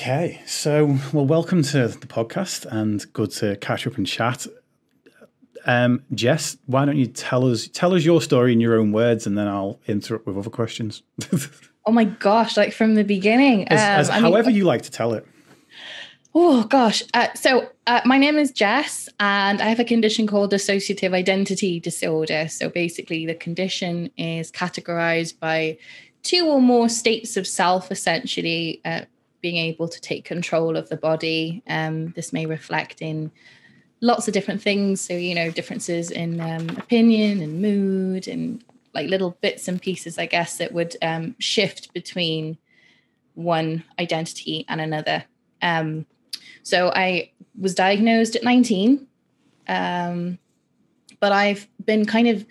Okay, so well, welcome to the podcast, and good to catch up and chat. Um, Jess, why don't you tell us tell us your story in your own words, and then I'll interrupt with other questions. oh my gosh, like from the beginning, as, um, as however mean, you like to tell it. Oh gosh, uh, so uh, my name is Jess, and I have a condition called dissociative identity disorder. So basically, the condition is categorized by two or more states of self, essentially. Uh, being able to take control of the body. Um, this may reflect in lots of different things. So, you know, differences in um, opinion and mood and like little bits and pieces, I guess, that would um, shift between one identity and another. Um, so I was diagnosed at 19. Um, but I've been kind of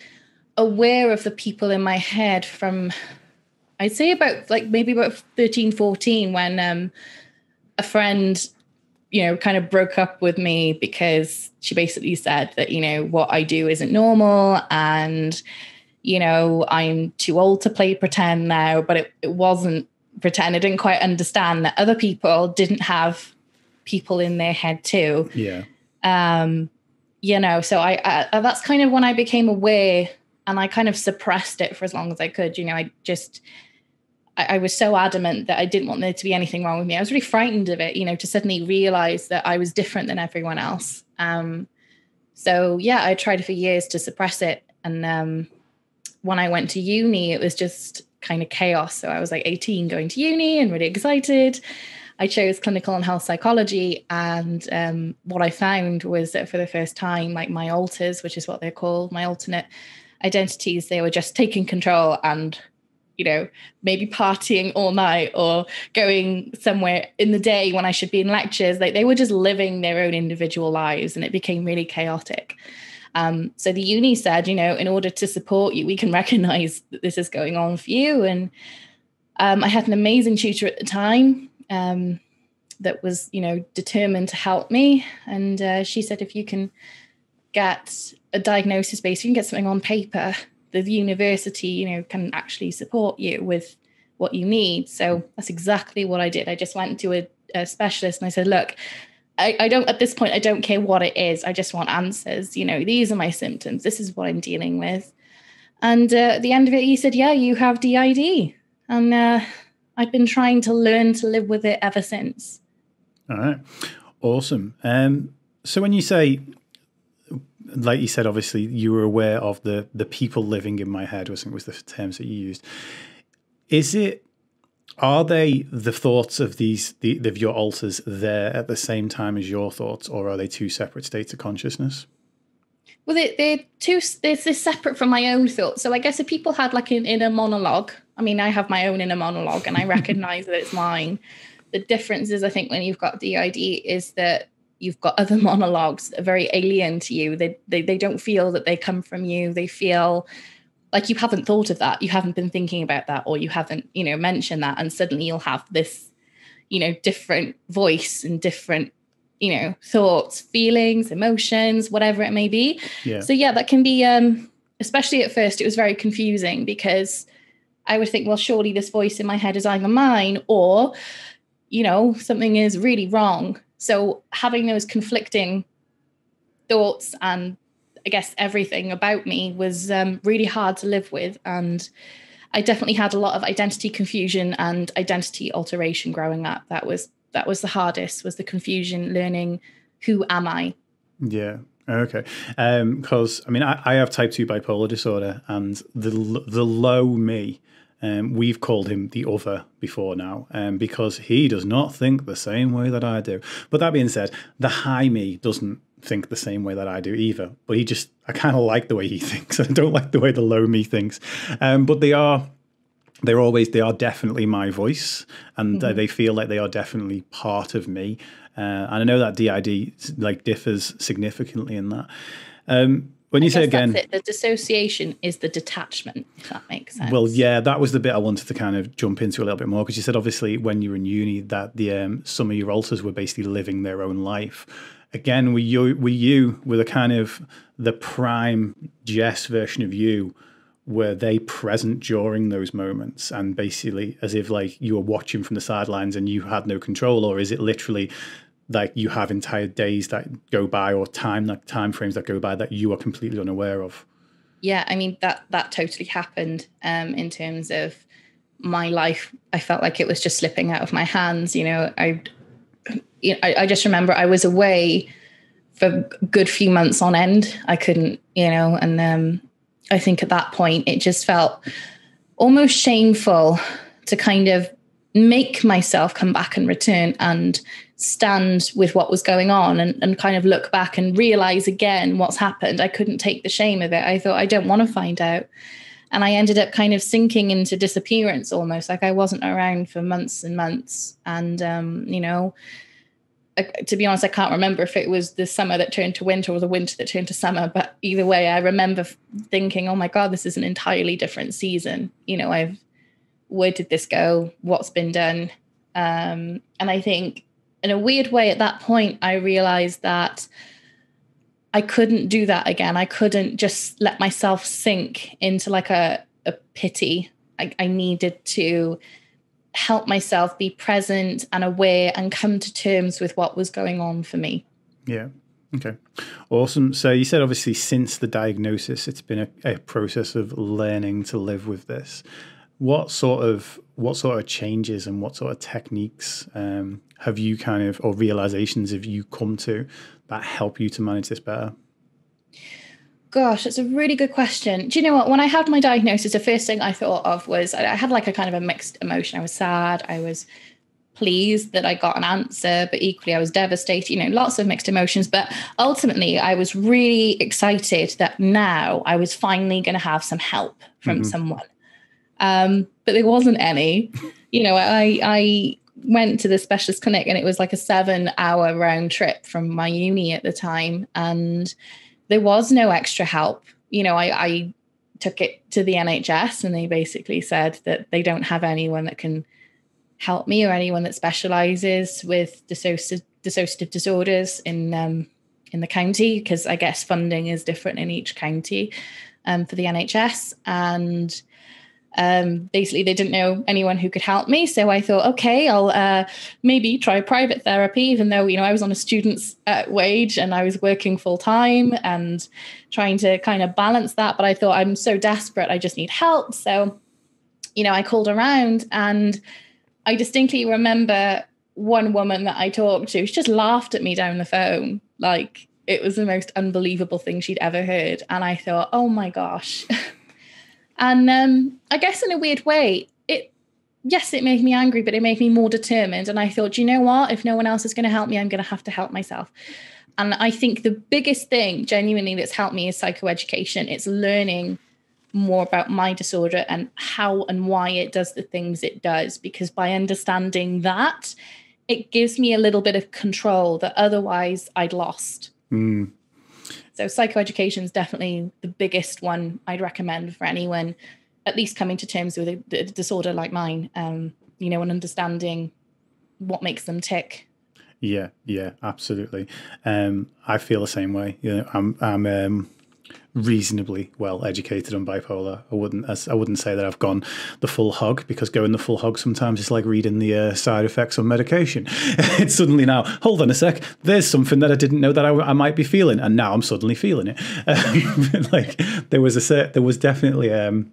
aware of the people in my head from I'd say about like maybe about 13, 14 when um, a friend, you know, kind of broke up with me because she basically said that, you know, what I do isn't normal and, you know, I'm too old to play pretend now, but it, it wasn't pretend. I didn't quite understand that other people didn't have people in their head too. Yeah. Um, you know, so I, I that's kind of when I became aware and I kind of suppressed it for as long as I could. You know, I just I, I, was so adamant that I didn't want there to be anything wrong with me. I was really frightened of it, you know, to suddenly realize that I was different than everyone else. Um, so yeah, I tried for years to suppress it. And um, when I went to uni, it was just kind of chaos. So I was like 18 going to uni and really excited. I chose clinical and health psychology. And um, what I found was that for the first time, like my alters, which is what they're called, my alternate identities, they were just taking control and you know, maybe partying all night or going somewhere in the day when I should be in lectures. Like they were just living their own individual lives and it became really chaotic. Um, so the uni said, you know, in order to support you, we can recognize that this is going on for you. And um, I had an amazing tutor at the time um, that was, you know, determined to help me. And uh, she said, if you can get a diagnosis base, you can get something on paper the university, you know, can actually support you with what you need. So that's exactly what I did. I just went to a, a specialist and I said, look, I, I, don't at this point I don't care what it is. I just want answers. You know, these are my symptoms. This is what I'm dealing with. And uh, at the end of it, he said, "Yeah, you have DID." And uh, I've been trying to learn to live with it ever since. All right, awesome. Um, so when you say like you said, obviously you were aware of the the people living in my head. Think was the terms that you used. Is it? Are they the thoughts of these the, of your alters there at the same time as your thoughts, or are they two separate states of consciousness? Well, they, they're two. They're, they're separate from my own thoughts. So I guess if people had like an inner monologue, I mean, I have my own inner monologue, and I recognize that it's mine. The difference is, I think, when you've got DID, is that you've got other monologues that are very alien to you. They, they they don't feel that they come from you. They feel like you haven't thought of that. You haven't been thinking about that, or you haven't, you know, mentioned that, and suddenly you'll have this, you know, different voice and different, you know, thoughts, feelings, emotions, whatever it may be. Yeah. So yeah, that can be um especially at first it was very confusing because I would think, well, surely this voice in my head is either mine or, you know, something is really wrong so having those conflicting thoughts and I guess everything about me was um, really hard to live with. And I definitely had a lot of identity confusion and identity alteration growing up. That was that was the hardest was the confusion learning who am I? Yeah. Okay. Because um, I mean, I, I have type two bipolar disorder, and the the low me um, we've called him the other before now um, because he does not think the same way that I do. But that being said, the high me doesn't think the same way that I do either. But he just, I kind of like the way he thinks. I don't like the way the low me thinks. Um, but they are. They're always, they are definitely my voice, and mm-hmm. uh, they feel like they are definitely part of me. Uh, and I know that DID like differs significantly in that. Um, when you say again, the dissociation is the detachment, if that makes sense. Well, yeah, that was the bit I wanted to kind of jump into a little bit more because you said obviously when you were in uni that the um, some of your alters were basically living their own life. Again, were you were you with a kind of the prime Jess version of you were they present during those moments and basically as if like you were watching from the sidelines and you had no control or is it literally like you have entire days that go by or time like time frames that go by that you are completely unaware of? Yeah i mean that that totally happened um in terms of my life. I felt like it was just slipping out of my hands you know. I you know, I, I just remember i was away for a good few months on end. I couldn't you know and um I think at that point it just felt almost shameful to kind of make myself come back and return and stand with what was going on and, and kind of look back and realize again what's happened. I couldn't take the shame of it. I thought, I don't want to find out. And I ended up kind of sinking into disappearance almost, like I wasn't around for months and months. And, um, you know, to be honest, I can't remember if it was the summer that turned to winter or the winter that turned to summer. But either way, I remember thinking, "Oh my god, this is an entirely different season." You know, I've where did this go? What's been done? Um, and I think, in a weird way, at that point, I realized that I couldn't do that again. I couldn't just let myself sink into like a a pity. I, I needed to help myself be present and aware and come to terms with what was going on for me. Yeah. Okay. Awesome. So you said obviously since the diagnosis, it's been a, a process of learning to live with this. What sort of what sort of changes and what sort of techniques um, have you kind of or realizations have you come to that help you to manage this better? Gosh, that's a really good question. Do you know what? When I had my diagnosis, the first thing I thought of was I had like a kind of a mixed emotion. I was sad. I was pleased that I got an answer, but equally I was devastated, you know, lots of mixed emotions. But ultimately, I was really excited that now I was finally going to have some help from mm-hmm. someone. Um, but there wasn't any. You know, I, I went to the specialist clinic and it was like a seven hour round trip from my uni at the time. And there was no extra help. You know, I, I took it to the NHS and they basically said that they don't have anyone that can help me or anyone that specializes with dissociative, dissociative disorders in um, in the county because I guess funding is different in each county um, for the NHS and um, basically they didn't know anyone who could help me. So i thought okay i'll uh, maybe try private therapy even though you know i was on a student's uh, wage and i was working full time and trying to kind of balance that. But i thought i'm so desperate i just need help. So you know i called around and i distinctly remember one woman that i talked to she just laughed at me down the phone. Like it was the most unbelievable thing she'd ever heard. And i thought oh my gosh And um, I guess in a weird way, it yes, it made me angry, but it made me more determined. And I thought, you know what? If no one else is going to help me, I'm going to have to help myself. And I think the biggest thing, genuinely, that's helped me is psychoeducation. It's learning more about my disorder and how and why it does the things it does. Because by understanding that, it gives me a little bit of control that otherwise I'd lost. Mm. So psychoeducation is definitely the biggest one I'd recommend for anyone, at least coming to terms with a, a disorder like mine. Um, you know, and understanding what makes them tick. Yeah, yeah, absolutely. Um, I feel the same way. You know, I'm, I'm um, reasonably well educated on bipolar. I wouldn't I wouldn't say that I've gone the full hog because going the full hog sometimes it's like reading the uh, side effects on medication. it's suddenly now hold on a sec. There's something that I didn't know that I, I might be feeling, and now I'm suddenly feeling it. Um, like there was a. There was definitely. Um,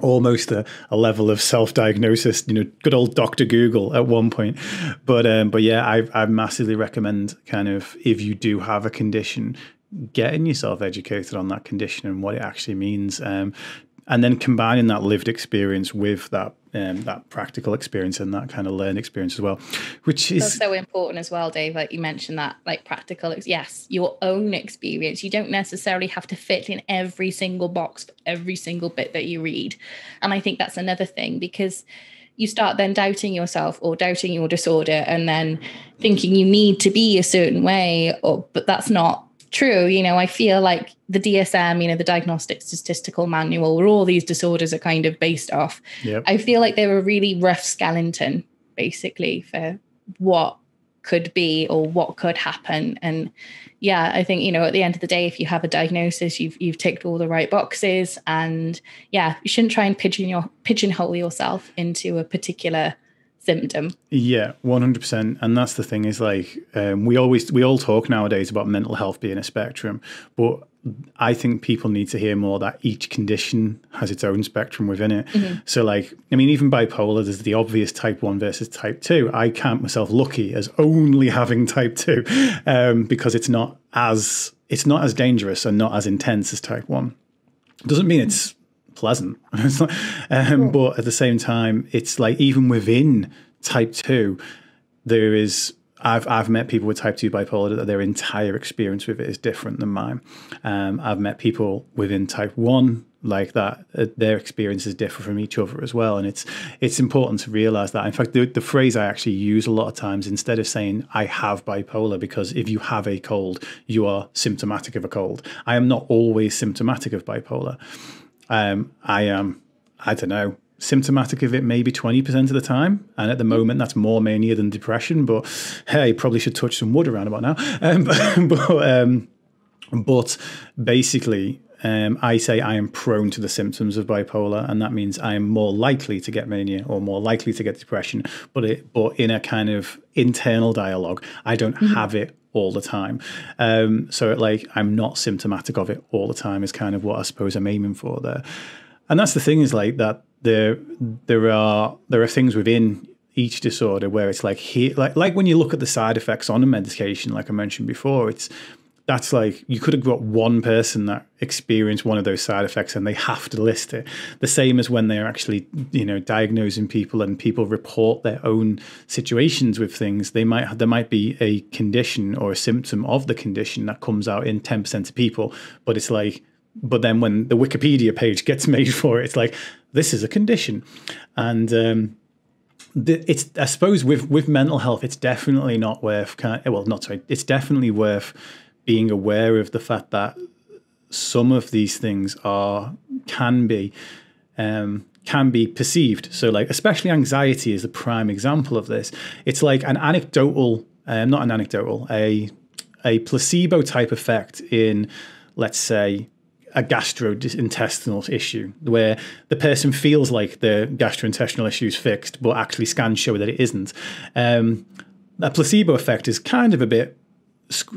almost a, a, level of self-diagnosis you know good old dr google at one point but um but yeah i i massively recommend kind of if you do have a condition getting yourself educated on that condition and what it actually means, um, and then combining that lived experience with that um, that practical experience and that kind of learned experience as well, which is That's so important as well, Dave. Like you mentioned that, like practical, yes, your own experience. You don't necessarily have to fit in every single box, every single bit that you read, and I think that's another thing because you start then doubting yourself or doubting your disorder and then thinking you need to be a certain way or but that's not true. You know, I feel like the DSM, you know, the Diagnostic Statistical Manual, where all these disorders are kind of based off. Yep. I feel like they're a really rough skeleton, basically, for what could be or what could happen and yeah i think you know at the end of the day if you have a diagnosis you've you've ticked all the right boxes and yeah you shouldn't try and pigeon your pigeonhole yourself into a particular symptom yeah 100% and that's the thing is like um, we always we all talk nowadays about mental health being a spectrum but I think people need to hear more that each condition has its own spectrum within it. Mm-hmm. So, like, I mean, even bipolar, there's the obvious type one versus type two. I count myself lucky as only having type two um, because it's not as it's not as dangerous and not as intense as type one. Doesn't mean it's pleasant, um, but at the same time, it's like even within type two, there is I've I've met people with type two bipolar that their entire experience with it is different than mine. Um, I've met people within type one like that. Uh, their experiences differ from each other as well, and it's it's important to realize that. In fact, the, the phrase I actually use a lot of times instead of saying I have bipolar, because if you have a cold, you are symptomatic of a cold. I am not always symptomatic of bipolar. Um, I am. I don't know symptomatic of it maybe 20% of the time. And at the moment, that's more mania than depression. But hey, probably should touch some wood around about now. Um, but, um, but basically, um, I say I am prone to the symptoms of bipolar, and that means I am more likely to get mania or more likely to get depression. But it, but in a kind of internal dialogue, I don't mm-hmm. have it all the time. Um, so like I'm not symptomatic of it all the time is kind of what I suppose I'm aiming for there. And that's the thing is like that there there are there are things within each disorder where it's like like like when you look at the side effects on a medication like i mentioned before it's that's like you could have got one person that experienced one of those side effects and they have to list it. The same as when they're actually you know diagnosing people and people report their own situations with things they might there might be a condition or a symptom of the condition that comes out in 10% of people but it's like but then when the wikipedia page gets made for it it's like this is a condition, and um, it's I suppose with with mental health, it's definitely not worth well, not sorry, it's definitely worth being aware of the fact that some of these things are can be um, can be perceived. So, like especially anxiety is a prime example of this. It's like an anecdotal, um, not an anecdotal, a a placebo type effect in, let's say, a gastrointestinal issue where the person feels like the gastrointestinal issue is fixed, but actually scans show that it isn't. Um, a placebo effect is kind of a bit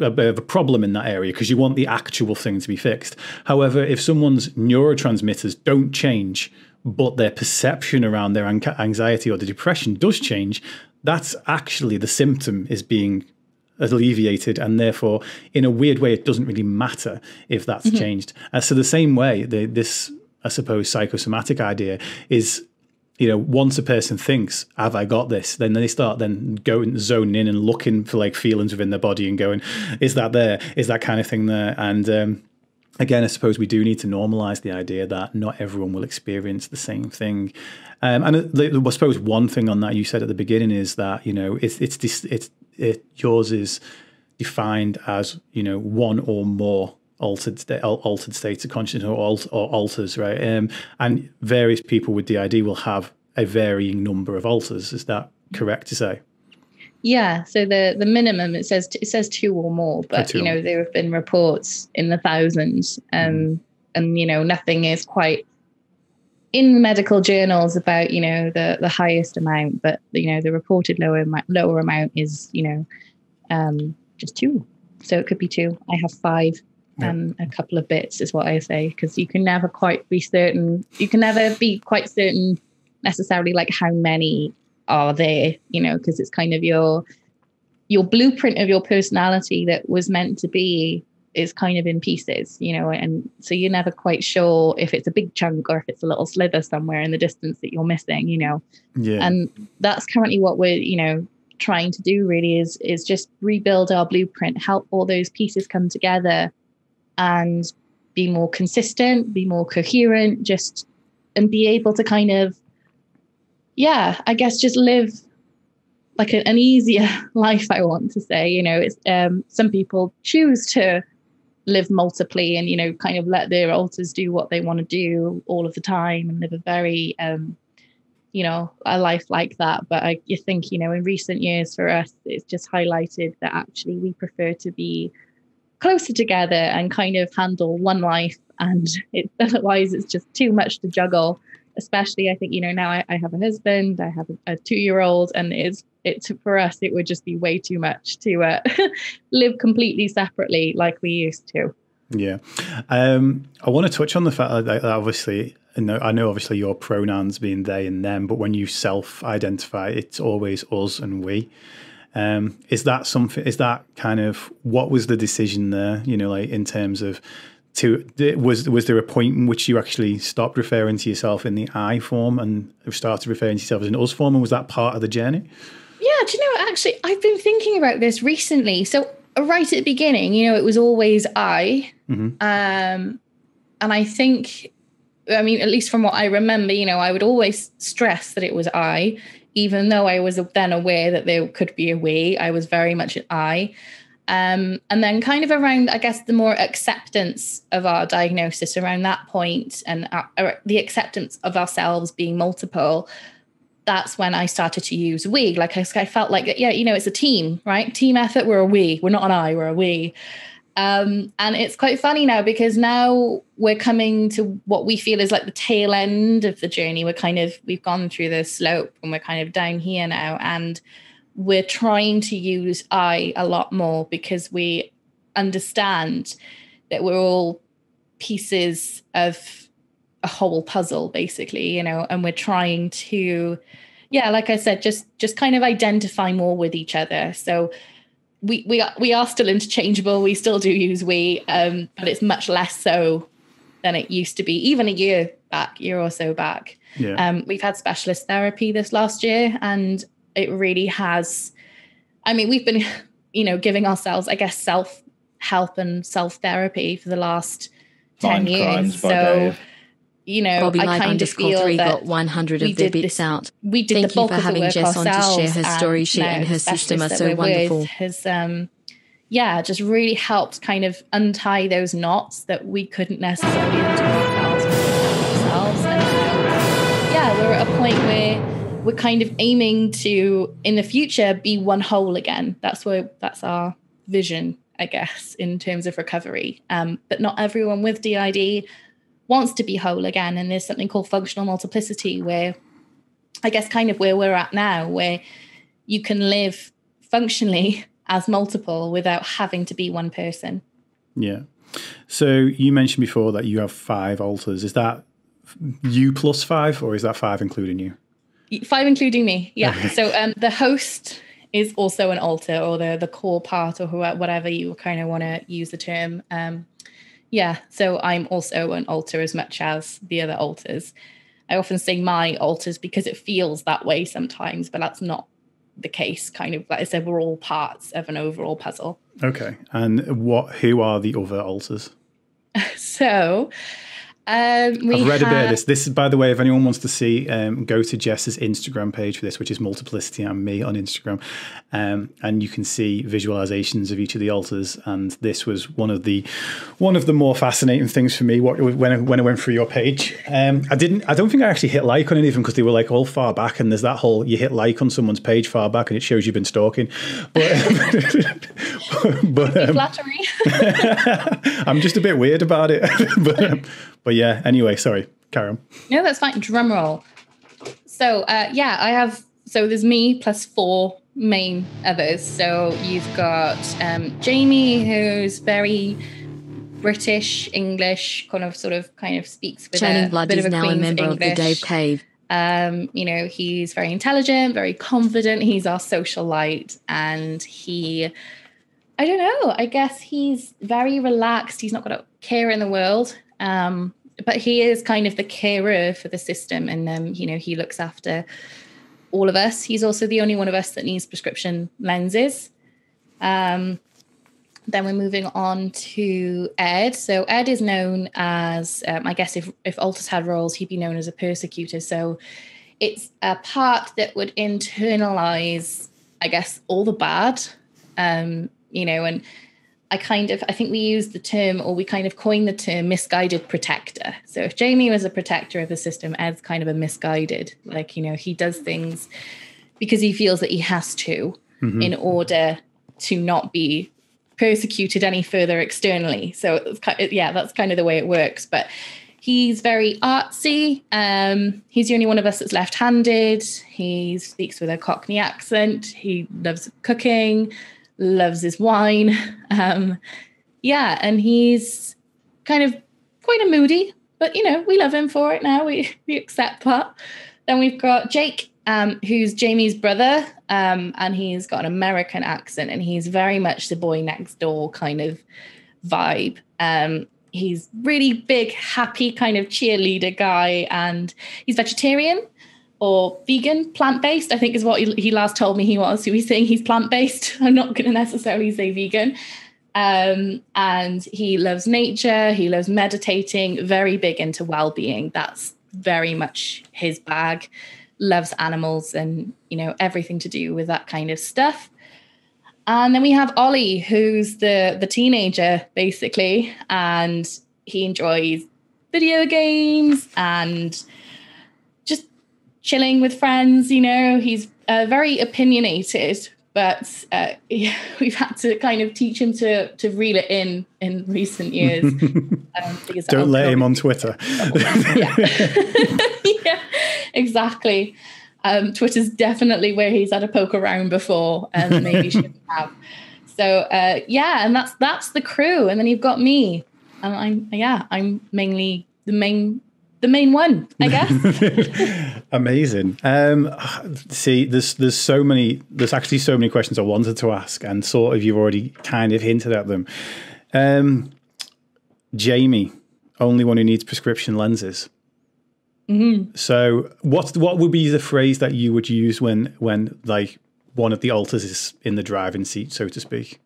a bit of a problem in that area because you want the actual thing to be fixed. However, if someone's neurotransmitters don't change, but their perception around their anxiety or the depression does change, that's actually the symptom is being alleviated and therefore in a weird way it doesn't really matter if that's mm-hmm. changed uh, so the same way the, this i suppose psychosomatic idea is you know once a person thinks have i got this? then they start then going zoning in and looking for like feelings within their body and going is that there? Is that kind of thing there? And um, again, I suppose we do need to normalize the idea that not everyone will experience the same thing. Um, and I suppose one thing on that you said at the beginning is that you know it's it's it's it, yours is defined as you know one or more altered sta- altered states of consciousness or, alt- or alters, right? Um, and various people with DID will have a varying number of alters. Is that correct to say? Yeah. So the the minimum it says it says two or more, but you know there have been reports in the thousands, um, mm. and you know nothing is quite in medical journals about you know the the highest amount, but you know the reported lower lower amount is you know um, just two. So it could be two. I have five yeah. and a couple of bits is what I say because you can never quite be certain. You can never be quite certain necessarily like how many are there. You know because it's kind of your your blueprint of your personality that was meant to be is kind of in pieces, you know, and so you're never quite sure if it's a big chunk or if it's a little slither somewhere in the distance that you're missing, you know. Yeah. And that's currently what we're, you know, trying to do really is is just rebuild our blueprint, help all those pieces come together and be more consistent, be more coherent, just and be able to kind of yeah, I guess just live like a, an easier life i want to say you know it's um some people choose to live multiply and you know kind of let their alters do what they want to do all of the time and live a very um you know, a life like that. But I you think, you know, in recent years for us, it's just highlighted that actually we prefer to be closer together and kind of handle one life. And it, otherwise, it's just too much to juggle. Especially, I think you know now I, I have a husband, I have a, a two-year-old, and it's it's for us it would just be way too much to uh, live completely separately like we used to. Yeah, um, I want to touch on the fact that obviously I know obviously your pronouns being they and them, but when you self-identify, it's always us and we. Um, is that something? Is that kind of what was the decision there? You know, like in terms of to was was there a point in which you actually stopped referring to yourself in the I form and started referring to yourself as an us form, and was that part of the journey? Yeah, do you know? Actually, I've been thinking about this recently. So uh, right at the beginning, you know, it was always I, mm-hmm. um, and I think, I mean, at least from what I remember, you know, I would always stress that it was I, even though I was then aware that there could be a we, I was very much an I. Um, and then, kind of around, I guess, the more acceptance of our diagnosis around that point and our, uh, the acceptance of ourselves being multiple, that's when I started to use we. Like I, I felt like, yeah, you know, it's a team, right? Team effort, we're a we. We're not an I, we're a we. Um, and it's quite funny now because now we're coming to what we feel is like the tail end of the journey. We're kind of, we've gone through the slope and we're kind of down here now. And we're trying to use I a lot more because we understand that we're all pieces of a whole puzzle, basically, you know, and we're trying to, yeah, like I said, just just kind of identify more with each other. So we we are we are still interchangeable. We still do use we, um, but it's much less so than it used to be, even a year back, year or so back. Yeah. Um, we've had specialist therapy this last year, and it really has. I mean, we've been, you know, giving ourselves, I guess, self help and self therapy for the last ten years. So you know, Bobby I kind of feel three that got 100 of their bits out. We did Thank the bulk you for having Jess on to share her story. She and, her system are so wonderful. Has, um, yeah, just really helped kind of untie those knots that we couldn't necessarily untie ourselves. ourselves. And yeah, we're at a point where we're kind of aiming to, in the future, be one whole again. That's where that's our vision, I guess, in terms of recovery. Um, but not everyone with DID wants to be whole again. And there's something called functional multiplicity, where I guess kind of where we're at now, where you can live functionally as multiple without having to be one person. Yeah. So you mentioned before that you have five alters. Is that you plus five, or is that five including you? Five including me. Yeah. Okay. So um, the host is also an alter, or the the core part, or whatever you kind of want to use the term. Um, yeah, so I'm also an alter as much as the other alters. I often say my alters because it feels that way sometimes, but that's not the case. Kind of like I said, we're all parts of an overall puzzle. Okay, and what? Who are the other alters? so um, I've read have... a bit of this. This is, by the way, if anyone wants to see, um, go to Jess's Instagram page for this, which is Multiplicity and me on Instagram, um, and you can see visualizations of each of the alters. And this was one of the one of the more fascinating things for me. What when I, when I went through your page, um, I didn't. I don't think I actually hit like on any of them because they were like all far back. And there's that whole you hit like on someone's page far back, and it shows you've been stalking. But, but um, flattery. I'm just a bit weird about it, but um, but yeah, anyway, sorry, carry on. No, that's fine. Drum roll. So uh, yeah, I have. So there's me plus four main others. So you've got um, Jamie, who's very British English, kind of sort of kind of speaks with Channing a Blood bit is of a now Queen's a member English. of the Dave Cave. Um, you know, he's very intelligent, very confident. He's our social light, and he, I don't know. I guess he's very relaxed. He's not got a care in the world. Um, but he is kind of the carer for the system and um, you know he looks after all of us. He's also the only one of us that needs prescription lenses. Um, then we're moving on to ed. So ed is known as um, i guess if if alters had roles he'd be known as a persecutor. So it's a part that would internalize i guess all the bad um, you know and I kind of I think we use the term or we kind of coined the term misguided protector. So if Jamie was a protector of the system, Ed's kind of a misguided. Like, you know, he does things because he feels that he has to mm-hmm. in order to not be persecuted any further externally. So kind of, yeah, that's kind of the way it works. But he's very artsy. Um, he's the only one of us that's left-handed. He speaks with a Cockney accent. He loves cooking loves his wine. Um, yeah, and he's kind of quite a moody, but you know, we love him for it now. We we accept that. Then we've got Jake, um, who's Jamie's brother, um, and he's got an American accent, and he's very much the boy next door kind of vibe. Um, he's really big, happy kind of cheerleader guy, and he's vegetarian or vegan, plant based, I think is what he, last told me he was. He was saying he's plant based. I'm not going to necessarily say vegan. Um, and he loves nature, he loves meditating, very big into well being. That's very much his bag. Loves animals and, you know, everything to do with that kind of stuff. And then we have Ollie, who's the the teenager basically, and he enjoys video games and chilling with friends. You know, he's uh, very opinionated, but uh, yeah, we've had to kind of teach him to to reel it in in recent years. Um, Don't let him on Twitter. yeah. yeah, exactly. Um, Twitter's definitely where he's had a poke around before, and maybe shouldn't have. So uh, yeah, and that's that's the crew, and then you've got me, and I'm yeah, I'm mainly the main the main one, I guess. Amazing. Um, see, there's there's so many. There's actually so many questions I wanted to ask, and sort of you've already kind of hinted at them. Um, Jamie, only one who needs prescription lenses. Mm-hmm. So, what what would be the phrase that you would use when when like one of the alters is in the driving seat, so to speak?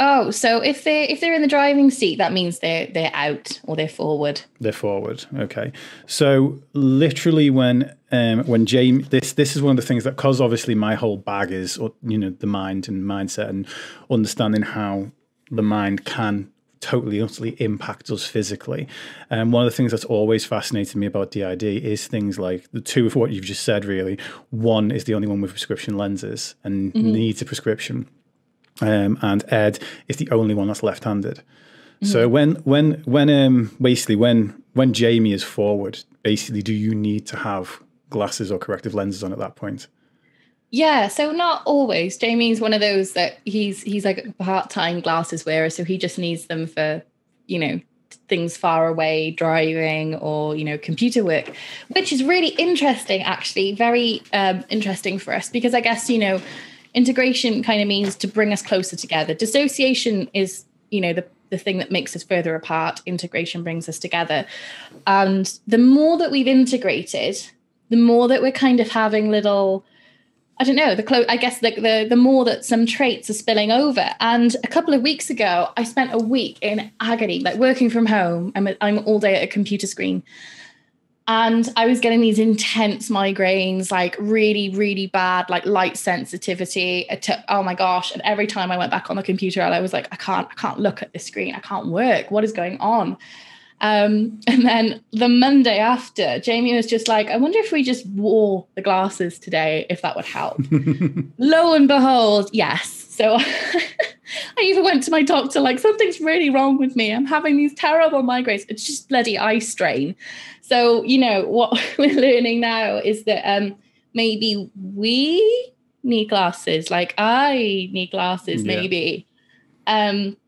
Oh, so if they if they're in the driving seat, that means they're they're out or they're forward. They're forward. Okay. So literally, when um, when Jamie, this this is one of the things that because obviously my whole bag is you know the mind and mindset and understanding how the mind can totally utterly impact us physically. And um, one of the things that's always fascinated me about DID is things like the two of what you've just said. Really, one is the only one with prescription lenses and mm-hmm. needs a prescription um, and Ed is the only one that's left-handed. Mm-hmm. So when when when um, basically when when Jamie is forward, basically, do you need to have glasses or corrective lenses on at that point? Yeah, so not always. Jamie's one of those that he's he's like a part-time glasses wearer, so he just needs them for, you know, things far away, driving or, you know, computer work, which is really interesting actually, very um, interesting for us because I guess, you know, integration kind of means to bring us closer together. Dissociation is, you know, the the thing that makes us further apart. Integration brings us together. And the more that we've integrated, the more that we're kind of having little I don't know, the clo- I guess the, the the more that some traits are spilling over. And a couple of weeks ago, I spent a week in agony, like working from home. And I'm, a, I'm all day at a computer screen and I was getting these intense migraines, like really, really bad, like light sensitivity. oh my gosh! And every time I went back on the computer, I was like, I can't, I can't look at the screen. I can't work. What is going on? Um, and then the Monday after, Jamie was just like, I wonder if we just wore the glasses today, if that would help. Lo and behold, yes. So I even went to my doctor, like, something's really wrong with me. I'm having these terrible migraines. It's just bloody eye strain. So, you know, what we're learning now is that um, maybe we need glasses, like I need glasses, yeah. maybe. Um,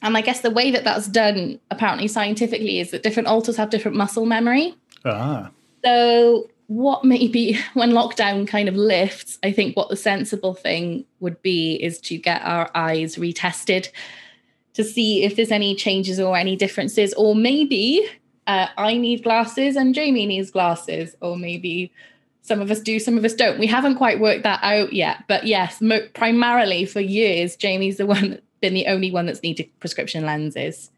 and I guess the way that that's done, apparently scientifically, is that different alters have different muscle memory. Ah. So, what maybe when lockdown kind of lifts, I think what the sensible thing would be is to get our eyes retested to see if there's any changes or any differences, or maybe uh, I need glasses and Jamie needs glasses, or maybe some of us do, some of us don't. We haven't quite worked that out yet, but yes, mo- primarily for years, Jamie's the one been the only one that's needed prescription lenses.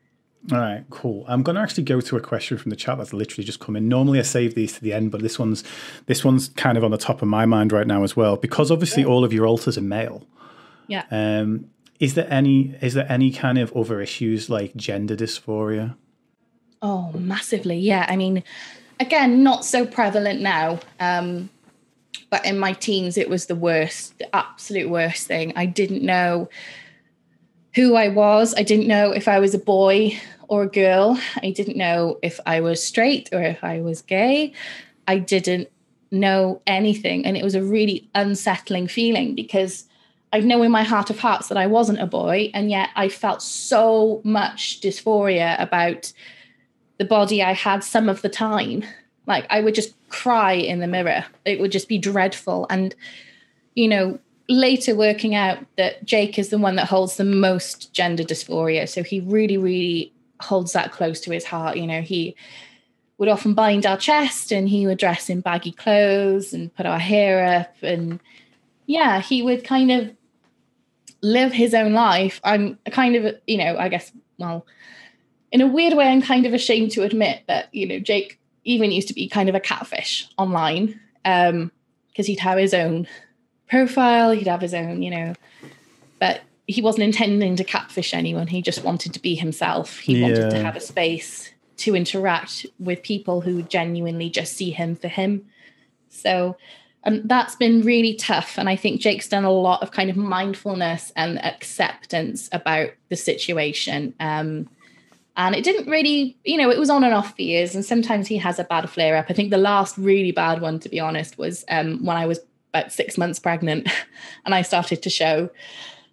All right, cool. I'm going to actually go to a question from the chat that's literally just come in. Normally, I save these to the end, but this one's this one's kind of on the top of my mind right now as well because obviously yeah. all of your alters are male. Yeah. Um, Is there any is there any kind of other issues like gender dysphoria? Oh, massively. Yeah. I mean, again, not so prevalent now. Um, but in my teens, it was the worst, the absolute worst thing. I didn't know who I was. I didn't know if I was a boy or girl. I didn't know if I was straight or if I was gay. I didn't know anything. And it was a really unsettling feeling because I know in my heart of hearts that I wasn't a boy. And yet I felt so much dysphoria about the body I had some of the time. Like I would just cry in the mirror. It would just be dreadful. And, you know, later working out that Jake is the one that holds the most gender dysphoria. So he really, really holds that close to his heart. You know, he would often bind our chest and he would dress in baggy clothes and put our hair up. And yeah, he would kind of live his own life. I'm kind of, you know, I guess, well, in a weird way, I'm kind of ashamed to admit that, you know, Jake even used to be kind of a catfish online because um, he'd have his own profile, he'd have his own, you know, but he wasn't intending to catfish anyone. He just wanted to be himself. He yeah. wanted to have a space to interact with people who genuinely just see him for him. So, and um, that's been really tough. And I think Jake's done a lot of kind of mindfulness and acceptance about the situation. Um, and it didn't really, you know, it was on and off for years. And sometimes he has a bad flare up. I think the last really bad one, to be honest, was um, when I was about six months pregnant and I started to show.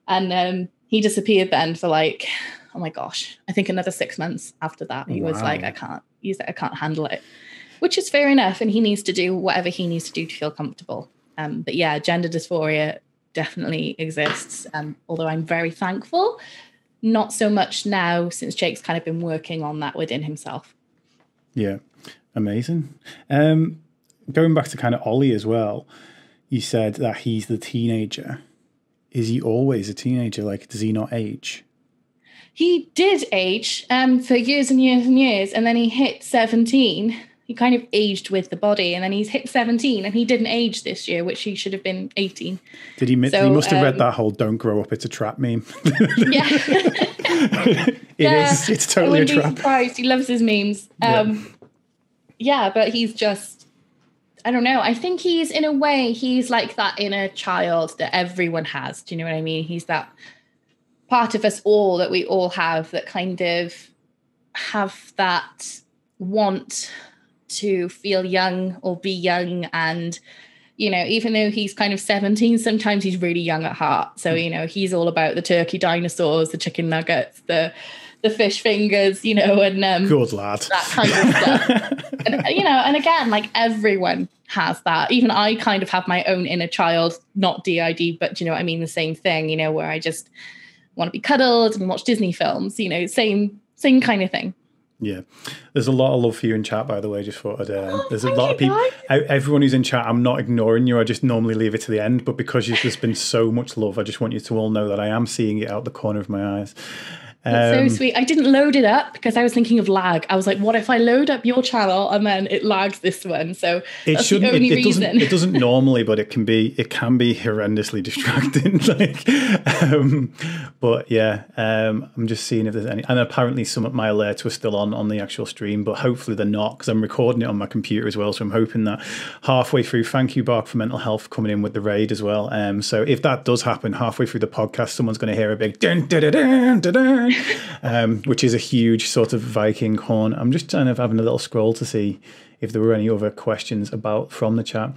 And um, he disappeared then for like, oh my gosh, I think another six months after that. He wow. was like, I can't use it, I can't handle it, which is fair enough. And he needs to do whatever he needs to do to feel comfortable. Um, but yeah, gender dysphoria definitely exists. Um, although I'm very thankful, not so much now since Jake's kind of been working on that within himself. Yeah, amazing. Um, going back to kind of Ollie as well, you said that he's the teenager. Is he always a teenager? Like, does he not age? He did age um, for years and years and years, and then he hit 17. He kind of aged with the body, and then he's hit 17, and he didn't age this year, which he should have been 18. Did he? So, he must have um, read that whole "Don't grow up, it's a trap" meme. yeah, it yeah, is. It's totally a trap. surprised. He loves his memes. Um, yeah. yeah, but he's just I don't know. I think he's in a way he's like that inner child that everyone has. Do you know what I mean? He's that part of us all that we all have that kind of have that want to feel young or be young and you know even though he's kind of 17 sometimes he's really young at heart so you know he's all about the turkey dinosaurs the chicken nuggets the the fish fingers, you know, and um, good lad, that kind of stuff. and, you know, and again, like everyone has that. Even I kind of have my own inner child, not DID, but you know, I mean, the same thing. You know, where I just want to be cuddled and watch Disney films. You know, same same kind of thing. Yeah, there's a lot of love for you in chat, by the way. Just thought I'd, um, there's a lot of people. everyone who's in chat, I'm not ignoring you. I just normally leave it to the end, but because you've just been so much love, I just want you to all know that I am seeing it out the corner of my eyes. That's um, so sweet. I didn't load it up because I was thinking of lag. I was like, what if I load up your channel and then it lags this one? So it shouldn't. It, it, doesn't. It doesn't normally, but it can be. It can be horrendously distracting. like, um, but yeah, um, I'm just seeing if there's any. And apparently, some of my alerts were still on on the actual stream, but hopefully they're not because I'm recording it on my computer as well. So I'm hoping that halfway through, thank you, Bark, for mental health coming in with the raid as well. Um, so if that does happen halfway through the podcast, someone's going to hear a big dun, dun, dun, dun, dun, um, which is a huge sort of Viking horn. I'm just kind of having a little scroll to see if there were any other questions about from the chat.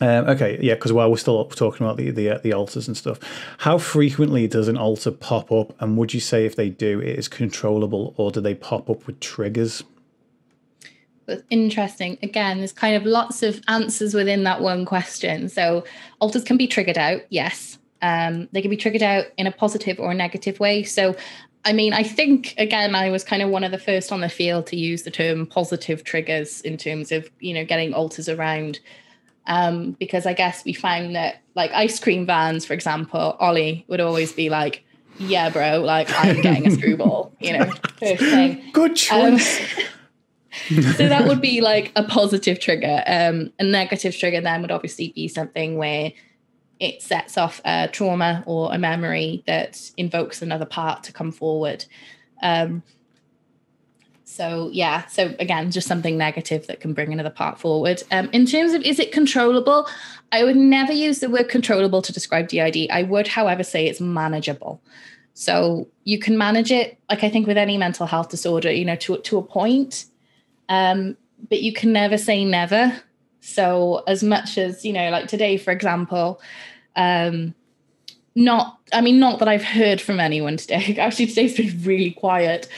Um, okay, yeah, because while we're still talking about the the, uh, the alters and stuff, how frequently does an alter pop up, and would you say if they do, it is controllable, or do they pop up with triggers? Interesting. Again, there's kind of lots of answers within that one question. So alters can be triggered out, yes. Um, they can be triggered out in a positive or a negative way. So I mean, I think again, I was kind of one of the first on the field to use the term positive triggers in terms of you know getting alters around, um, because I guess we found that like ice cream vans, for example, Ollie would always be like, "Yeah, bro, like I'm getting a screwball," you know, first thing. Good um, choice. Um, so that would be like a positive trigger. Um, a negative trigger then would obviously be something where it sets off a trauma or a memory that invokes another part to come forward. Um, so yeah, so again, just something negative that can bring another part forward. Um, in terms of is it controllable, I would never use the word controllable to describe DID. I would, however, say it's manageable. So you can manage it, like I think with any mental health disorder, you know, to to a point, um, but you can never say never. So as much as you know, like today, for example, um, not I mean, not that I've heard from anyone today. Actually, today's been really quiet.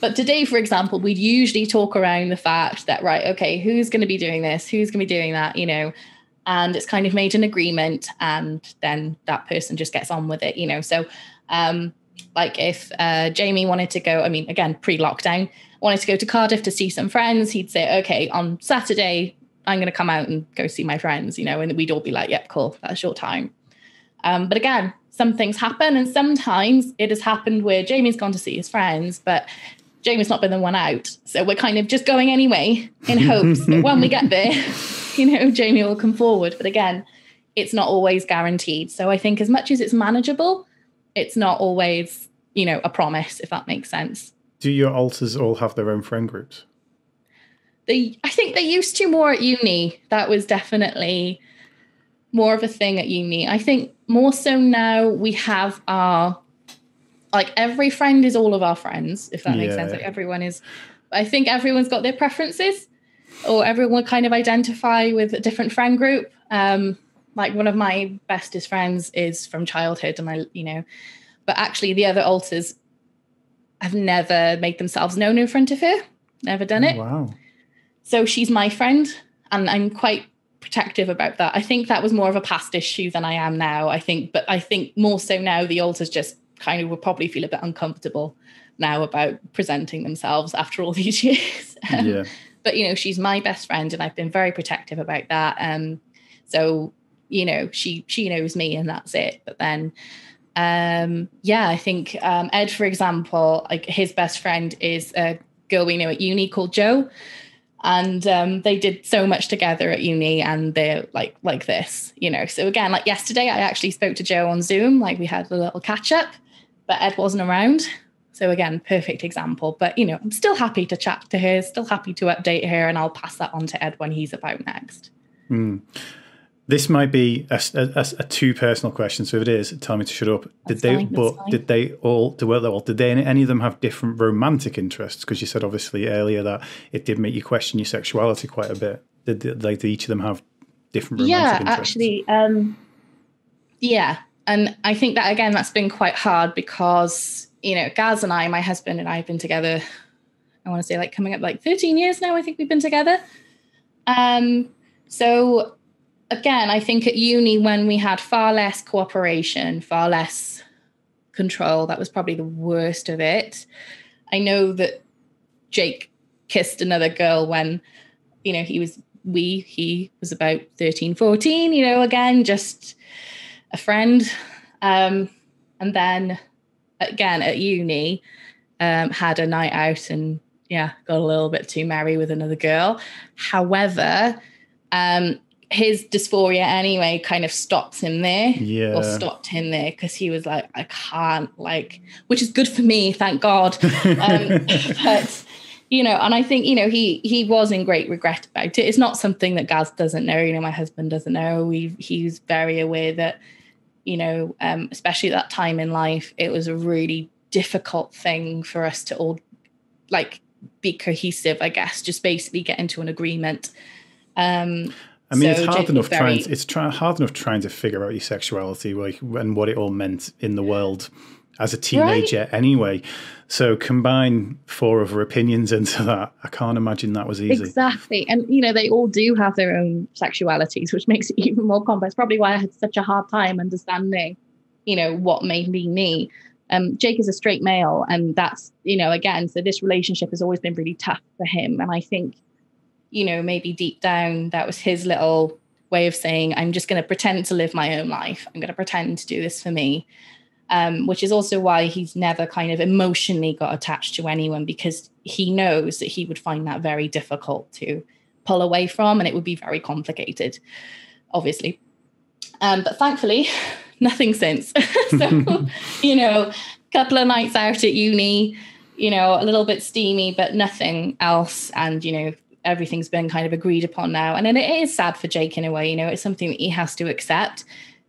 But today, for example, we'd usually talk around the fact that, right, okay, who's going to be doing this? Who's going to be doing that? You know, and it's kind of made an agreement, and then that person just gets on with it, you know. So, um, like if uh, Jamie wanted to go, I mean, again, pre lockdown, wanted to go to Cardiff to see some friends, he'd say, okay, on Saturday, I'm going to come out and go see my friends, you know, and we'd all be like, yep, cool, that's your time. Um, but again, some things happen, and sometimes it has happened where Jamie's gone to see his friends, but Jamie's not been the one out. So we're kind of just going anyway in hopes that when we get there, you know, Jamie will come forward. But again, it's not always guaranteed. So I think as much as it's manageable, it's not always, you know, a promise, if that makes sense. Do your alters all have their own friend groups? They I think they used to more at uni. That was definitely more of a thing at uni. I think more so now we have our like every friend is all of our friends, if that yeah. makes sense. Like everyone is I think everyone's got their preferences or everyone kind of identify with a different friend group. Um, like one of my bestest friends is from childhood and I, you know, but actually the other alters have never made themselves known in front of her, never done it. Oh, wow. So she's my friend and I'm quite protective about that. I think that was more of a past issue than I am now. I think, but I think more so now the alters just kind of would probably feel a bit uncomfortable now about presenting themselves after all these years. Um, yeah. But you know, she's my best friend, and I've been very protective about that. Um, so you know, she she knows me, and that's it. But then, um, yeah, I think um, Ed, for example, like his best friend is a girl we know at uni called Joe and um, they did so much together at uni and they're like like this you know? So again like yesterday i actually spoke to joe on zoom like we had a little catch up but ed wasn't around. So again perfect example but you know i'm still happy to chat to her still happy to update her and i'll pass that on to ed when he's about next. Mm. This might be a, a, a, too personal question, so if it is, tell me to shut up. Did that's they? Fine, but did they all? Did, well, did they? Any of them have different romantic interests? Because you said obviously earlier that it did make you question your sexuality quite a bit. Did, did like did each of them have different? yeah, interests? actually, um, yeah, and I think that again, that's been quite hard because you know, Gaz and I, my husband and I, have been together. I want to say like coming up like thirteen years now. I think we've been together. Um, so again, I think at uni when we had far less cooperation, far less control, that was probably the worst of it. I know that Jake kissed another girl when, you know, he was we, he was about 13, 14, you know, again, just a friend. Um, and then again at uni, um, had a night out and yeah, got a little bit too merry with another girl. However, um, his dysphoria anyway kind of stops him there yeah. or stopped him there because he was like i can't like which is good for me thank god. Um, but you know and i think you know he he was in great regret about it. It's not something that gaz doesn't know you know my husband doesn't know. We he's very aware that you know um, especially at that time in life it was a really difficult thing for us to all like be cohesive i guess just basically get into an agreement. Um I mean, so it's hard enough very, trying. It's try, hard enough trying to figure out your sexuality, like and what it all meant in the world as a teenager, right? anyway. So combine four other opinions into that. I can't imagine that was easy. Exactly, and you know they all do have their own sexualities, which makes it even more complex. Probably why I had such a hard time understanding, you know, what made me me. Um, Jake is a straight male, and that's you know again. So this relationship has always been really tough for him, and I think you know, maybe deep down that was his little way of saying, I'm just going to pretend to live my own life. I'm going to pretend to do this for me. Um, which is also why he's never kind of emotionally got attached to anyone because he knows that he would find that very difficult to pull away from and it would be very complicated, obviously. Um, but thankfully, nothing since. so, you know, a couple of nights out at uni, you know, a little bit steamy, but nothing else. And, you know, everything's been kind of agreed upon now. And then it is sad for Jake in a way, you know, it's something that he has to accept,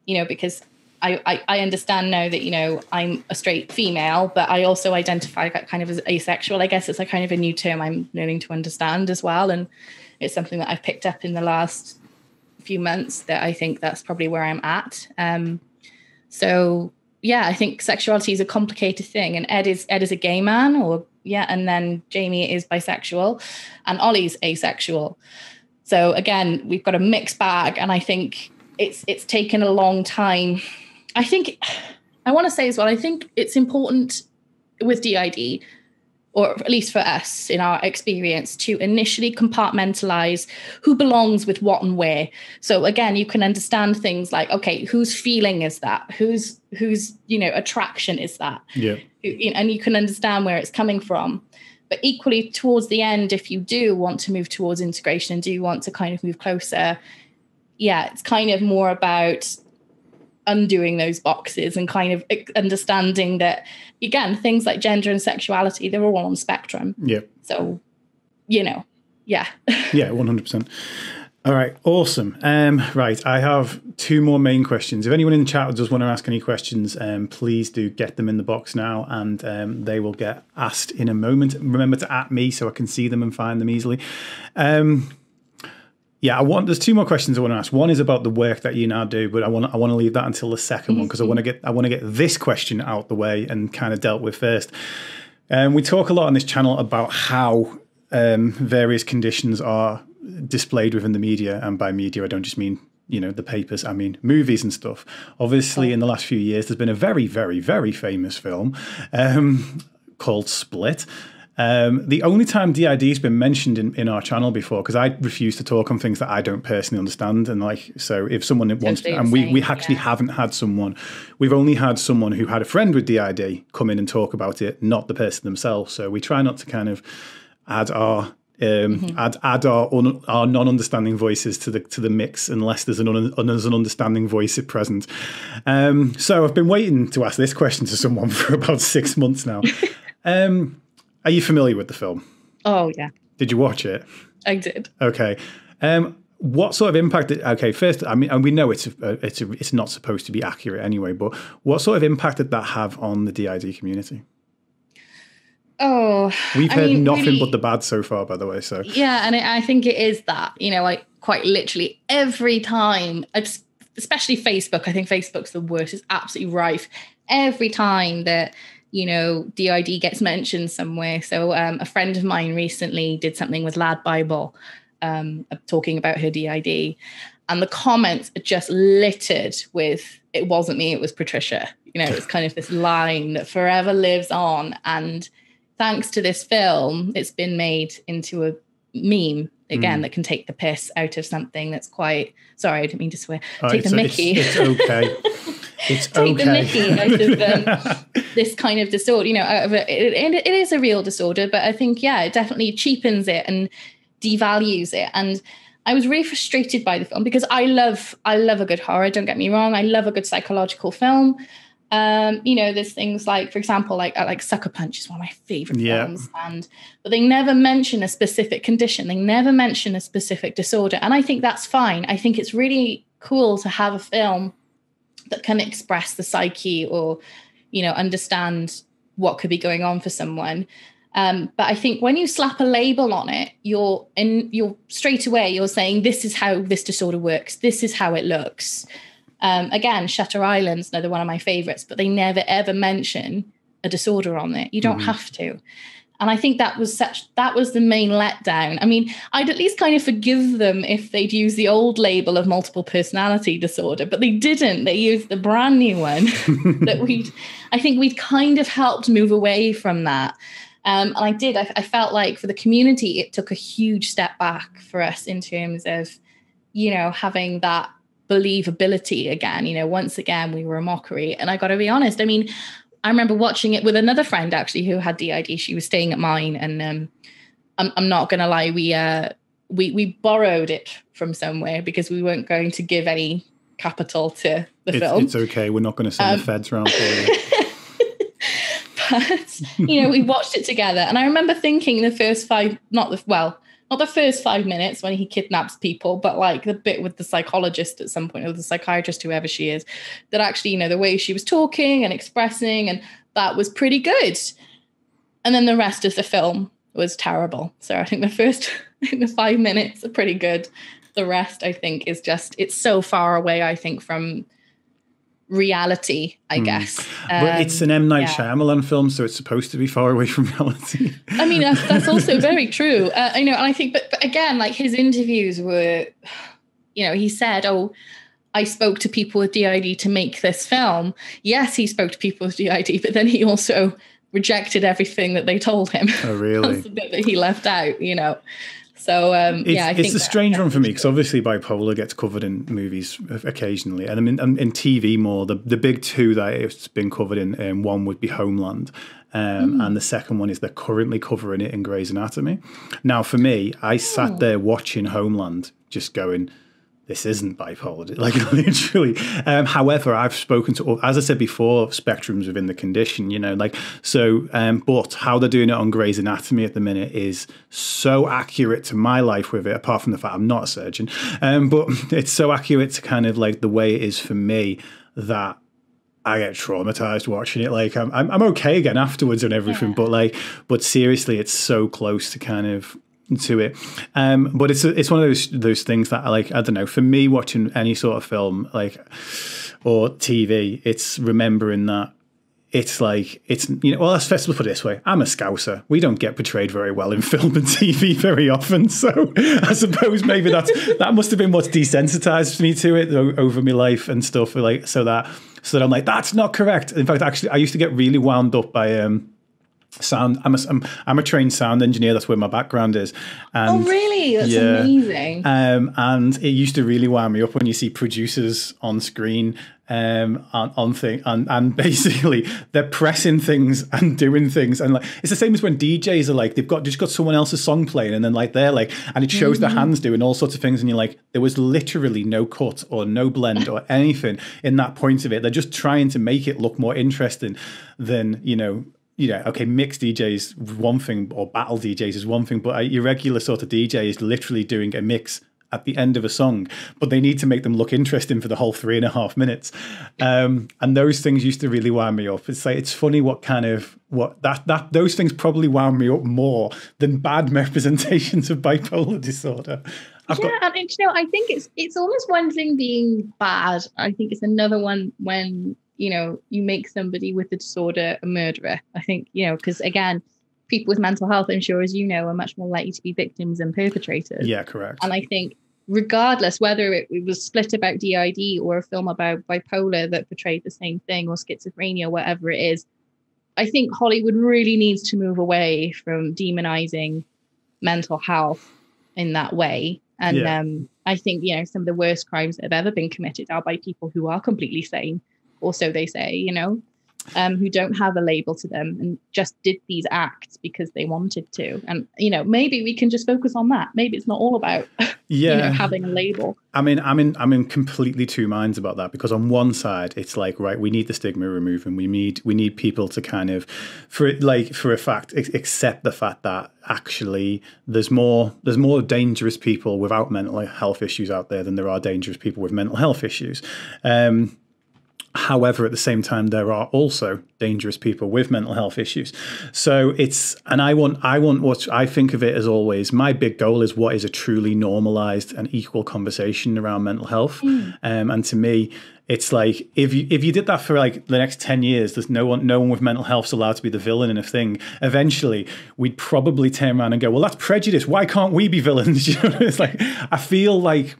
you know, because I, I, I understand now that, you know, I'm a straight female, but I also identify kind of as asexual. I guess it's a kind of a new term I'm learning to understand as well. And it's something that I've picked up in the last few months that I think that's probably where I'm at. Um, so yeah, I think sexuality is a complicated thing. And Ed is Ed is a gay man or yeah, and then Jamie is bisexual and Ollie's asexual. So again, we've got a mixed bag, and I think it's it's taken a long time. I think I want to say as well, I think it's important with DID or at least for us in our experience, to initially compartmentalize who belongs with what and where. So again, you can understand things like, okay, whose feeling is that? Whose whose you know attraction is that? Yeah, and you can understand where it's coming from. But equally, towards the end, if you do want to move towards integration and do want to kind of move closer, yeah, it's kind of more about undoing those boxes and kind of understanding that again things like gender and sexuality they're all on spectrum. Yeah. So you know yeah. Yeah 100% all right awesome um, right i have two more main questions if anyone in the chat does want to ask any questions um, please do get them in the box now and um, they will get asked in a moment remember to at me so i can see them and find them easily um, yeah, I want. There's two more questions I want to ask. One is about the work that you now do, but I want I want to leave that until the 2nd one because I want to get I want to get this question out the way and kind of dealt with first. Um, we talk a lot on this channel about how um, various conditions are displayed within the media, and by media I don't just mean you know the papers i mean movies and stuff obviously in the last few years there's been a very very very famous film um, called split um, the only time DID has been mentioned in, in our channel before, because I refuse to talk on things that I don't personally understand, and like so, if someone wants, to, and we we actually yeah. haven't had someone, we've only had someone who had a friend with DID come in and talk about it, not the person themselves. So we try not to kind of add our um, mm-hmm. add add our un, our non-understanding voices to the to the mix unless there's an un, there's an understanding voice at present. Um, so I've been waiting to ask this question to someone for about six months now. Um, are you familiar with the film? Oh yeah. Did you watch it? I did. Okay. Um, what sort of impact? Did, okay, first, I mean, and we know it's a, it's a, it's not supposed to be accurate anyway. But what sort of impact did that have on the DID community? Oh, we've heard mean, nothing really, but the bad so far, by the way. So yeah, and I think it is that you know, like quite literally every time, especially Facebook. I think Facebook's the worst. It's absolutely rife. Every time that you know, DID gets mentioned somewhere. So um, a friend of mine recently did something with Lad Bible, um, talking about her DID, and the comments are just littered with "It wasn't me, it was Patricia." You know, it's kind of this line that forever lives on. And thanks to this film, it's been made into a meme again mm. that can take the piss out of something that's quite sorry, I didn't mean to swear. Oh, take the Mickey. It's, it's okay. It's take okay. the Mickey out of um, this kind of disorder. You know, it, it, it is a real disorder, but I think yeah, it definitely cheapens it and devalues it. And I was really frustrated by the film because I love I love a good horror. Don't get me wrong, I love a good psychological film. Um, you know, there's things like, for example, like like Sucker Punch is one of my favorite yeah. films, and but they never mention a specific condition. They never mention a specific disorder, and I think that's fine. I think it's really cool to have a film that can express the psyche or you know understand what could be going on for someone um, but I think when you slap a label on it, you're in you're straight away you're saying this is how this disorder works. This is how it looks. Um, again, Shutter Island's another one of my favorites, but they never ever mention a disorder on it. You don't mm-hmm. have to. And I think that was such that was the main letdown. I mean, I'd at least kind of forgive them if they'd use the old label of multiple personality disorder, but they didn't. They used the brand new one that we I think we'd kind of helped move away from that. Um, and I did. I, I felt like for the community, it took a huge step back for us in terms of, you know, having that believability again. You know, once again, we were a mockery. And I got to be honest, I mean, I remember watching it with another friend actually who had DID. She was staying at mine, and um, I'm, I'm not gonna lie, we uh, we we borrowed it from somewhere because we weren't going to give any capital to the it's, film. It's okay. We're not going to send um, the feds around for you. but you know, we watched it together, and I remember thinking the first five, not the well, not the first five minutes when he kidnaps people, but like the bit with the psychologist at some point, or the psychiatrist, whoever she is, that actually, you know, the way she was talking and expressing, and that was pretty good. And then the rest of the film was terrible. So I think the first the five minutes are pretty good. The rest, I think, is just it's so far away. I think from reality, I mm. guess. Um, but it's an M Night yeah. Shyamalan film, so it's supposed to be far away from reality. I mean, that's, that's also very true. Uh, I know, and I think, but, but again, like his interviews were, you know, he said, "Oh." I spoke to people with DID to make this film. Yes, he spoke to people with DID, but then he also rejected everything that they told him. Oh, really? That's the bit that he left out, you know. So um, it's, yeah, I it's a strange one for me because obviously bipolar gets covered in movies occasionally, and I mean in, in TV more. The the big two that it's been covered in, um, one would be Homeland, um, mm. and the second one is they're currently covering it in Grey's Anatomy. Now, for me, I sat oh. there watching Homeland, just going, this isn't bipolar, like literally. Um, however, I've spoken to, as I said before, spectrums within the condition, you know, like, so, um, but how they're doing it on Grey's Anatomy at the minute is so accurate to my life with it, apart from the fact I'm not a surgeon, um, but it's so accurate to kind of like the way it is for me that I get traumatized watching it. Like I'm, I'm, okay again afterwards and everything, yeah. but like, but seriously, it's so close to kind of to it. Um, but it's it's one of those those things that like. I don't know. For me, watching any sort of film like or TV, it's remembering that it's like it's you know well let's first put it this way i'm a scouser we don't get portrayed very well in film and tv very often so i suppose maybe that's that must have been what's desensitized me to it over my life and stuff like so that so that i'm like that's not correct in fact actually i used to get really wound up by um sound I'm a, I'm, I'm a trained sound engineer that's where my background is. And oh really? That's yeah, amazing. um, and it used to really wind me up when you see producers on screen um, on, on thing and, and basically they're pressing things and doing things. And like it's the same as when DJs are like they've got just got someone else's song playing and then like they're like and it shows mm-hmm. their hands doing all sorts of things and you're like there was literally no cut or no blend or anything in that point of it. They're just trying to make it look more interesting than you know you know, okay, mixed DJs one thing, or battle DJs is one thing, but a irregular sort of DJ is literally doing a mix at the end of a song, but they need to make them look interesting for the whole three and a half minutes. Um, and those things used to really wind me up. It's like it's funny what kind of what that that those things probably wound me up more than bad representations of bipolar disorder. I've yeah, got- and you know, I think it's it's almost one thing being bad. I think it's another one when you know, you make somebody with a disorder a murderer. I think, you know, because again, people with mental health, I'm sure, as you know, are much more likely to be victims than perpetrators. Yeah, correct. And I think, regardless whether it, it was split about DID or a film about bipolar that portrayed the same thing or schizophrenia, whatever it is, I think Hollywood really needs to move away from demonizing mental health in that way. And yeah. um, I think, you know, some of the worst crimes that have ever been committed are by people who are completely sane or so they say, you know, um, who don't have a label to them and just did these acts because they wanted to. And, you know, maybe we can just focus on that. Maybe it's not all about yeah. you know, having a label. I mean, I'm in I'm in completely two minds about that because on one side it's like, right, we need the stigma removed and we need we need people to kind of for it like for a fact accept the fact that actually there's more there's more dangerous people without mental health issues out there than there are dangerous people with mental health issues. Um, However, at the same time, there are also dangerous people with mental health issues. So it's, and I want, I want what I think of it as always. My big goal is what is a truly normalized and equal conversation around mental health. Mm. Um, and to me, it's like if you if you did that for like the next 10 years there's no one no one with mental health is allowed to be the villain in a thing eventually we'd probably turn around and go well that's prejudice why can't we be villains you know it's like i feel like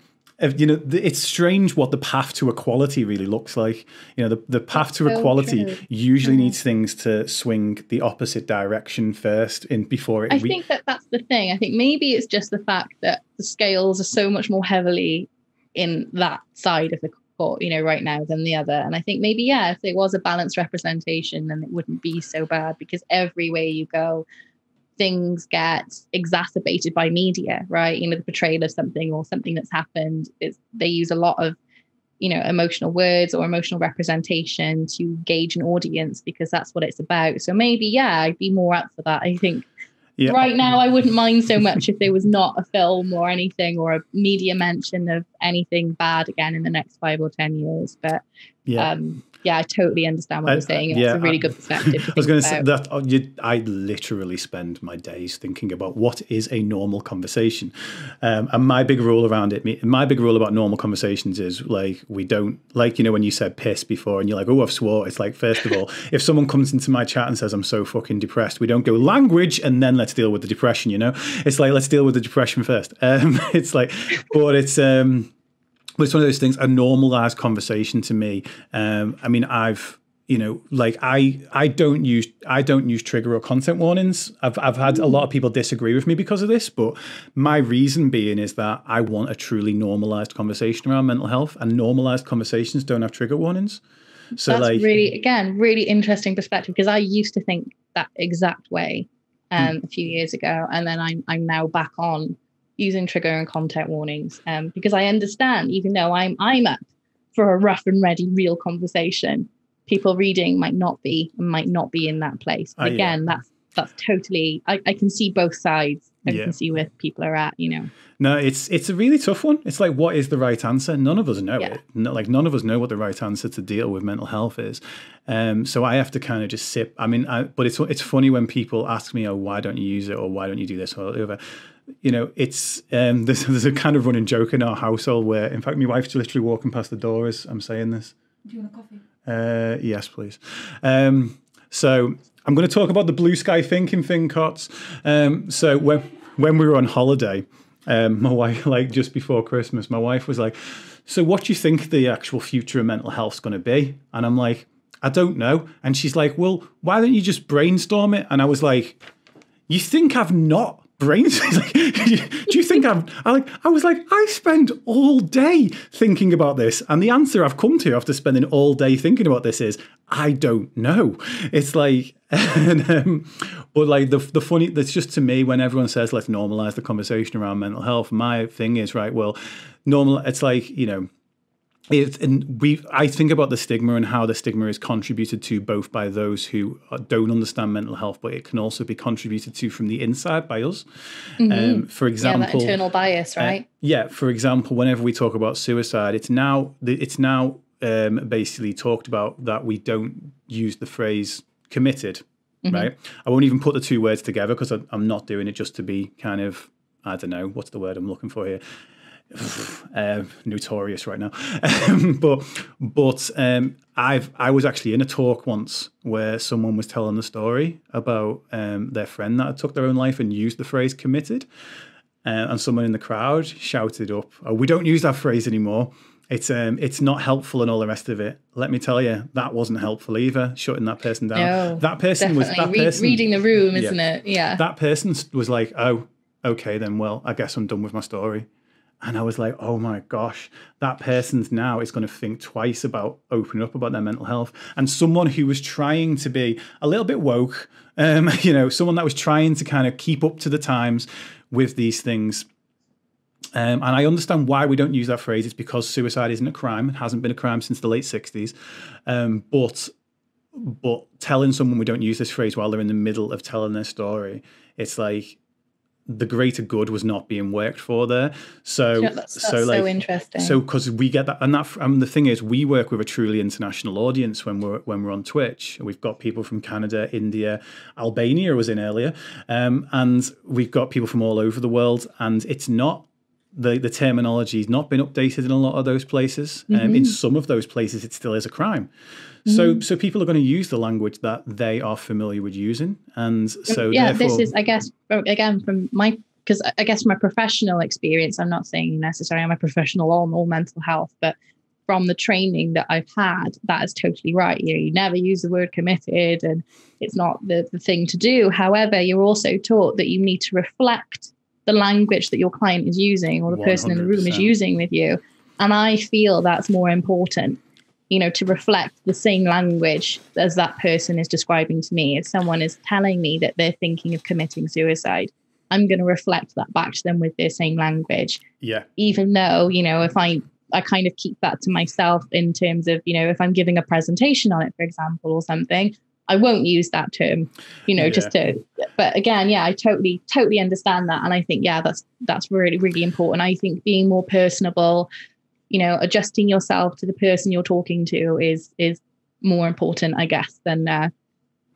you know it's strange what the path to equality really looks like. You know the, the path to so equality true. usually mm-hmm. needs things to swing the opposite direction first in before it i re- think that that's the thing. I think maybe it's just the fact that the scales are so much more heavily in that side of the court you know right now than the other. And i think maybe yeah if it was a balanced representation then it wouldn't be so bad because every way you go things get exacerbated by media, right? You know, the portrayal of something or something that's happened is they use a lot of you know emotional words or emotional representation to gauge an audience because that's what it's about so maybe yeah i'd be more up for that i think yeah. right now i wouldn't mind so much if there was not a film or anything or a media mention of anything bad again in the next five or ten years but yeah. um yeah, I totally understand what I, you're saying. It's yeah, a really good perspective. I was going to say that oh, you, I literally spend my days thinking about what is a normal conversation, um, and my big rule around it. My big rule about normal conversations is like we don't like you know when you said piss before and you're like oh I've swore. It's like first of all, if someone comes into my chat and says I'm so fucking depressed, we don't go language and then let's deal with the depression. You know, it's like let's deal with the depression first. Um, it's like, but it's. Um, but it's one of those things, a normalized conversation to me. Um, I mean, I've you know like i i don't use i don't use trigger or content warnings i've i've had a lot of people disagree with me because of this but my reason being is that i want a truly normalized conversation around mental health and normalized conversations don't have trigger warnings so that's like really again really interesting perspective because i used to think that exact way um, mm. a few years ago and then i'm i'm now back on using trigger and content warnings um, because I understand, even though I'm I'm up for a rough and ready real conversation, people reading might not be might not be in that place. Uh, again, yeah. that's that's totally I, I can see both sides. I yeah. can see where people are at, you know. No, it's it's a really tough one. It's like what is the right answer? None of us know yeah. it. No, like none of us know what the right answer to deal with mental health is. Um, so I have to kind of just sip. I mean, I, but it's it's funny when people ask me, "Oh, why don't you use it?" or "Why don't you do this?" or whatever you know, it's um, there's, there's a kind of running joke in our household where, in fact, my wife's literally walking past the door as I'm saying this. Do you want a coffee? Uh, yes, please. Um, so I'm going to talk about the blue sky thinking thing, Cots. Um, so when when we were on holiday, um, my wife, like just before Christmas, my wife was like, "So what do you think the actual future of mental health is going to be?" And I'm like, "I don't know." And she's like, "Well, why don't you just brainstorm it?" And I was like, "You think I've not?" Brains. like, do you think I'm? I like. I was like, I spend all day thinking about this, and the answer I've come to after spending all day thinking about this is, I don't know. It's like, and, um, but like the the funny. That's just to me when everyone says let's normalize the conversation around mental health. My thing is right. Well, normal. It's like you know it, and we I think about the stigma and how the stigma is contributed to both by those who don't understand mental health, but it can also be contributed to from the inside by us. Mm-hmm. Um, for example, yeah, that internal bias, uh, right? Uh, yeah. For example, whenever we talk about suicide, it's now it's now um, basically talked about that we don't use the phrase committed, mm-hmm. right? I won't even put the two words together because I'm not doing it just to be kind of I don't know what's the word I'm looking for here. uh, notorious right now. Um, but but um, I've I was actually in a talk once where someone was telling the story about um, their friend that took their own life and used the phrase committed, uh, and someone in the crowd shouted up, oh, "We don't use that phrase anymore." It's um, it's not helpful and all the rest of it. Let me tell you, that wasn't helpful either. Shutting that person down. No, that person definitely. was that Re- person reading the room, isn't yeah, it? Yeah. That person was like, "Oh, okay, then. Well, I guess I'm done with my story." And I was like, oh my gosh, that person's now is going to think twice about opening up about their mental health. And someone who was trying to be a little bit woke, um, you know, someone that was trying to kind of keep up to the times with these things. Um, and I understand why we don't use that phrase. It's because suicide isn't a crime. It hasn't been a crime since the late 60s. Um, but but telling someone we don't use this phrase while they're in the middle of telling their story, it's like the greater good was not being worked for there. So, yeah, that's, that's so like, so interesting. So, because we get that, and that, and the thing is, we work with a truly international audience when we're when we're on Twitch. We've got people from Canada, India, Albania was in earlier, um, and we've got people from all over the world. And it's not the the terminology has not been updated in a lot of those places. Mm-hmm. Um, in mm-hmm. some of those places, it still is a crime. So, mm. so people are going to use the language that they are familiar with using, and so yeah, this is, I guess, again from my because I guess from my professional experience, I'm not saying necessarily I'm a professional on all mental health, but from the training that I've had, that is totally right. You know, you never use the word committed, and it's not the, the thing to do. However, you're also taught that you need to reflect the language that your client is using or the 100%. person in the room is using with you. And I feel that's more important you know, to reflect the same language as that person is describing to me. If someone is telling me that they're thinking of committing suicide, I'm going to reflect that back to them with their same language. Yeah. Even though, you know, if I I kind of keep that to myself in terms of, you know, if I'm giving a presentation on it, for example, or something, I won't use that term, you know, yeah. just to, but again, yeah, I totally, totally understand that. And I think, yeah, that's, that's really, really important. I think being more personable, you know, adjusting yourself to the person you're talking to is, is more important, I guess, than, uh,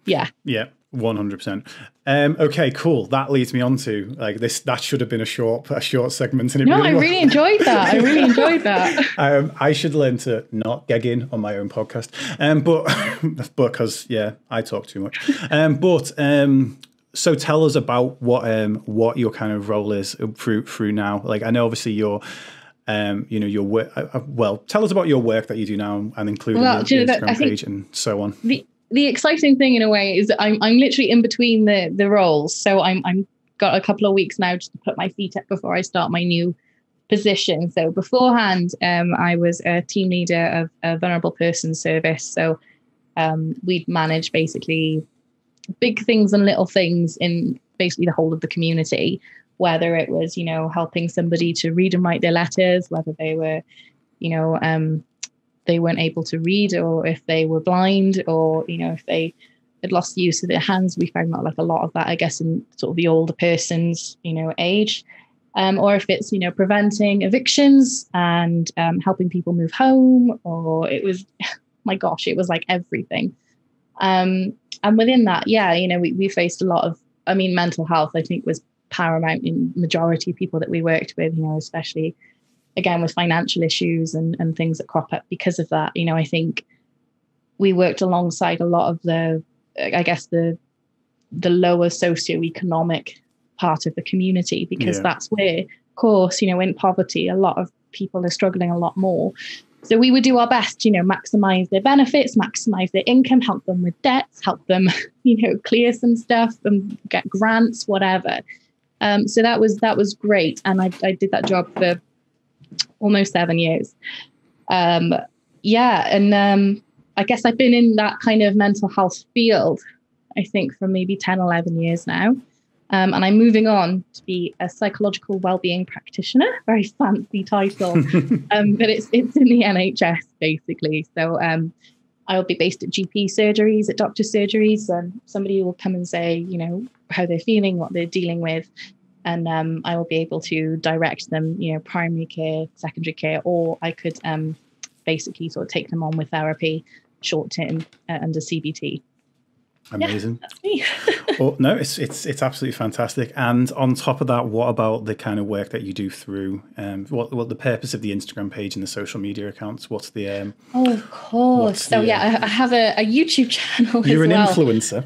yeah. Yeah. One hundred percent. Um, okay, cool. That leads me on to like this. That should have been a short, a short segment. And it no, really I was. really enjoyed that. I really enjoyed that. um, I should learn to not gag in on my own podcast. Um, but because yeah, I talk too much. Um, but um, so tell us about what um what your kind of role is through through now. Like I know obviously you're um, you know, your work. Uh, uh, well, tell us about your work that you do now, and include well, your Instagram that, page and so on. The the exciting thing in a way is that I'm I'm literally in between the the roles. So I'm I'm got a couple of weeks now just to put my feet up before I start my new position. So beforehand, um, I was a team leader of a vulnerable person service. So um, we'd manage basically big things and little things in basically the whole of the community. Whether it was, you know, helping somebody to read and write their letters, whether they were, you know, um, they weren't able to read or if they were blind or you know if they had lost the use of their hands. We found that like a lot of that i guess in sort of the older person's you know age. Um, or if it's you know preventing evictions and um, helping people move home or it was my gosh it was like everything. Um, and within that yeah you know we, we faced a lot of i mean mental health i think was paramount in majority of people that we worked with you know especially again with financial issues and, and things that crop up because of that. You know i think we worked alongside a lot of the i guess the the lower socioeconomic part of the community because yeah. that's where of course you know in poverty a lot of people are struggling a lot more. So we would do our best you know maximize their benefits maximize their income help them with debts help them you know clear some stuff and get grants whatever um, so that was that was great and I, I did that job for almost seven years. Um, yeah, and um, I guess I've been in that kind of mental health field, I think, for maybe 10, 11 years now. Um, and I'm moving on to be a psychological well-being practitioner. Very fancy title, um, but it's it's in the NHS basically. So um, I'll be based at GP surgeries, at doctor surgeries, and somebody will come and say, you know, how they're feeling, what they're dealing with, and um, I will be able to direct them, you know, primary care, secondary care, or I could um, basically sort of take them on with therapy short term uh, under CBT. Amazing. Yeah, well, no, it's it's it's absolutely fantastic. And on top of that, what about the kind of work that you do through um, what what the purpose of the Instagram page and the social media accounts? What's the um, oh, of course. So the, yeah, I have a, a YouTube channel. You're an well. influencer.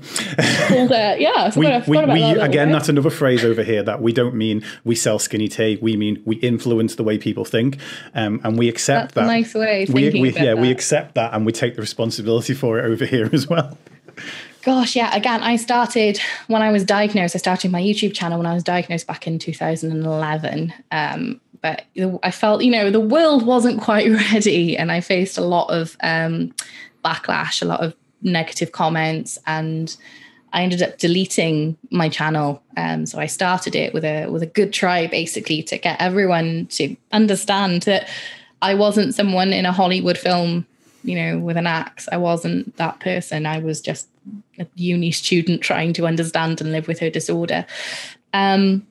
Called, uh, yeah, we, we, we that again. That's another phrase over here that we don't mean we sell skinny tea. We mean we influence the way people think, um, and we accept that's that. nice way. we, we yeah, that. we accept that, and we take the responsibility for it over here as well. Gosh, yeah. Again, I started when I was diagnosed. I started my YouTube channel when I was diagnosed back in 2011. Um, but I felt, you know, the world wasn't quite ready, and I faced a lot of um, backlash, a lot of negative comments, and I ended up deleting my channel. Um, so I started it with a with a good try, basically, to get everyone to understand that I wasn't someone in a Hollywood film you know, with an axe. I wasn't that person. I was just a uni student trying to understand and live with her disorder. Um,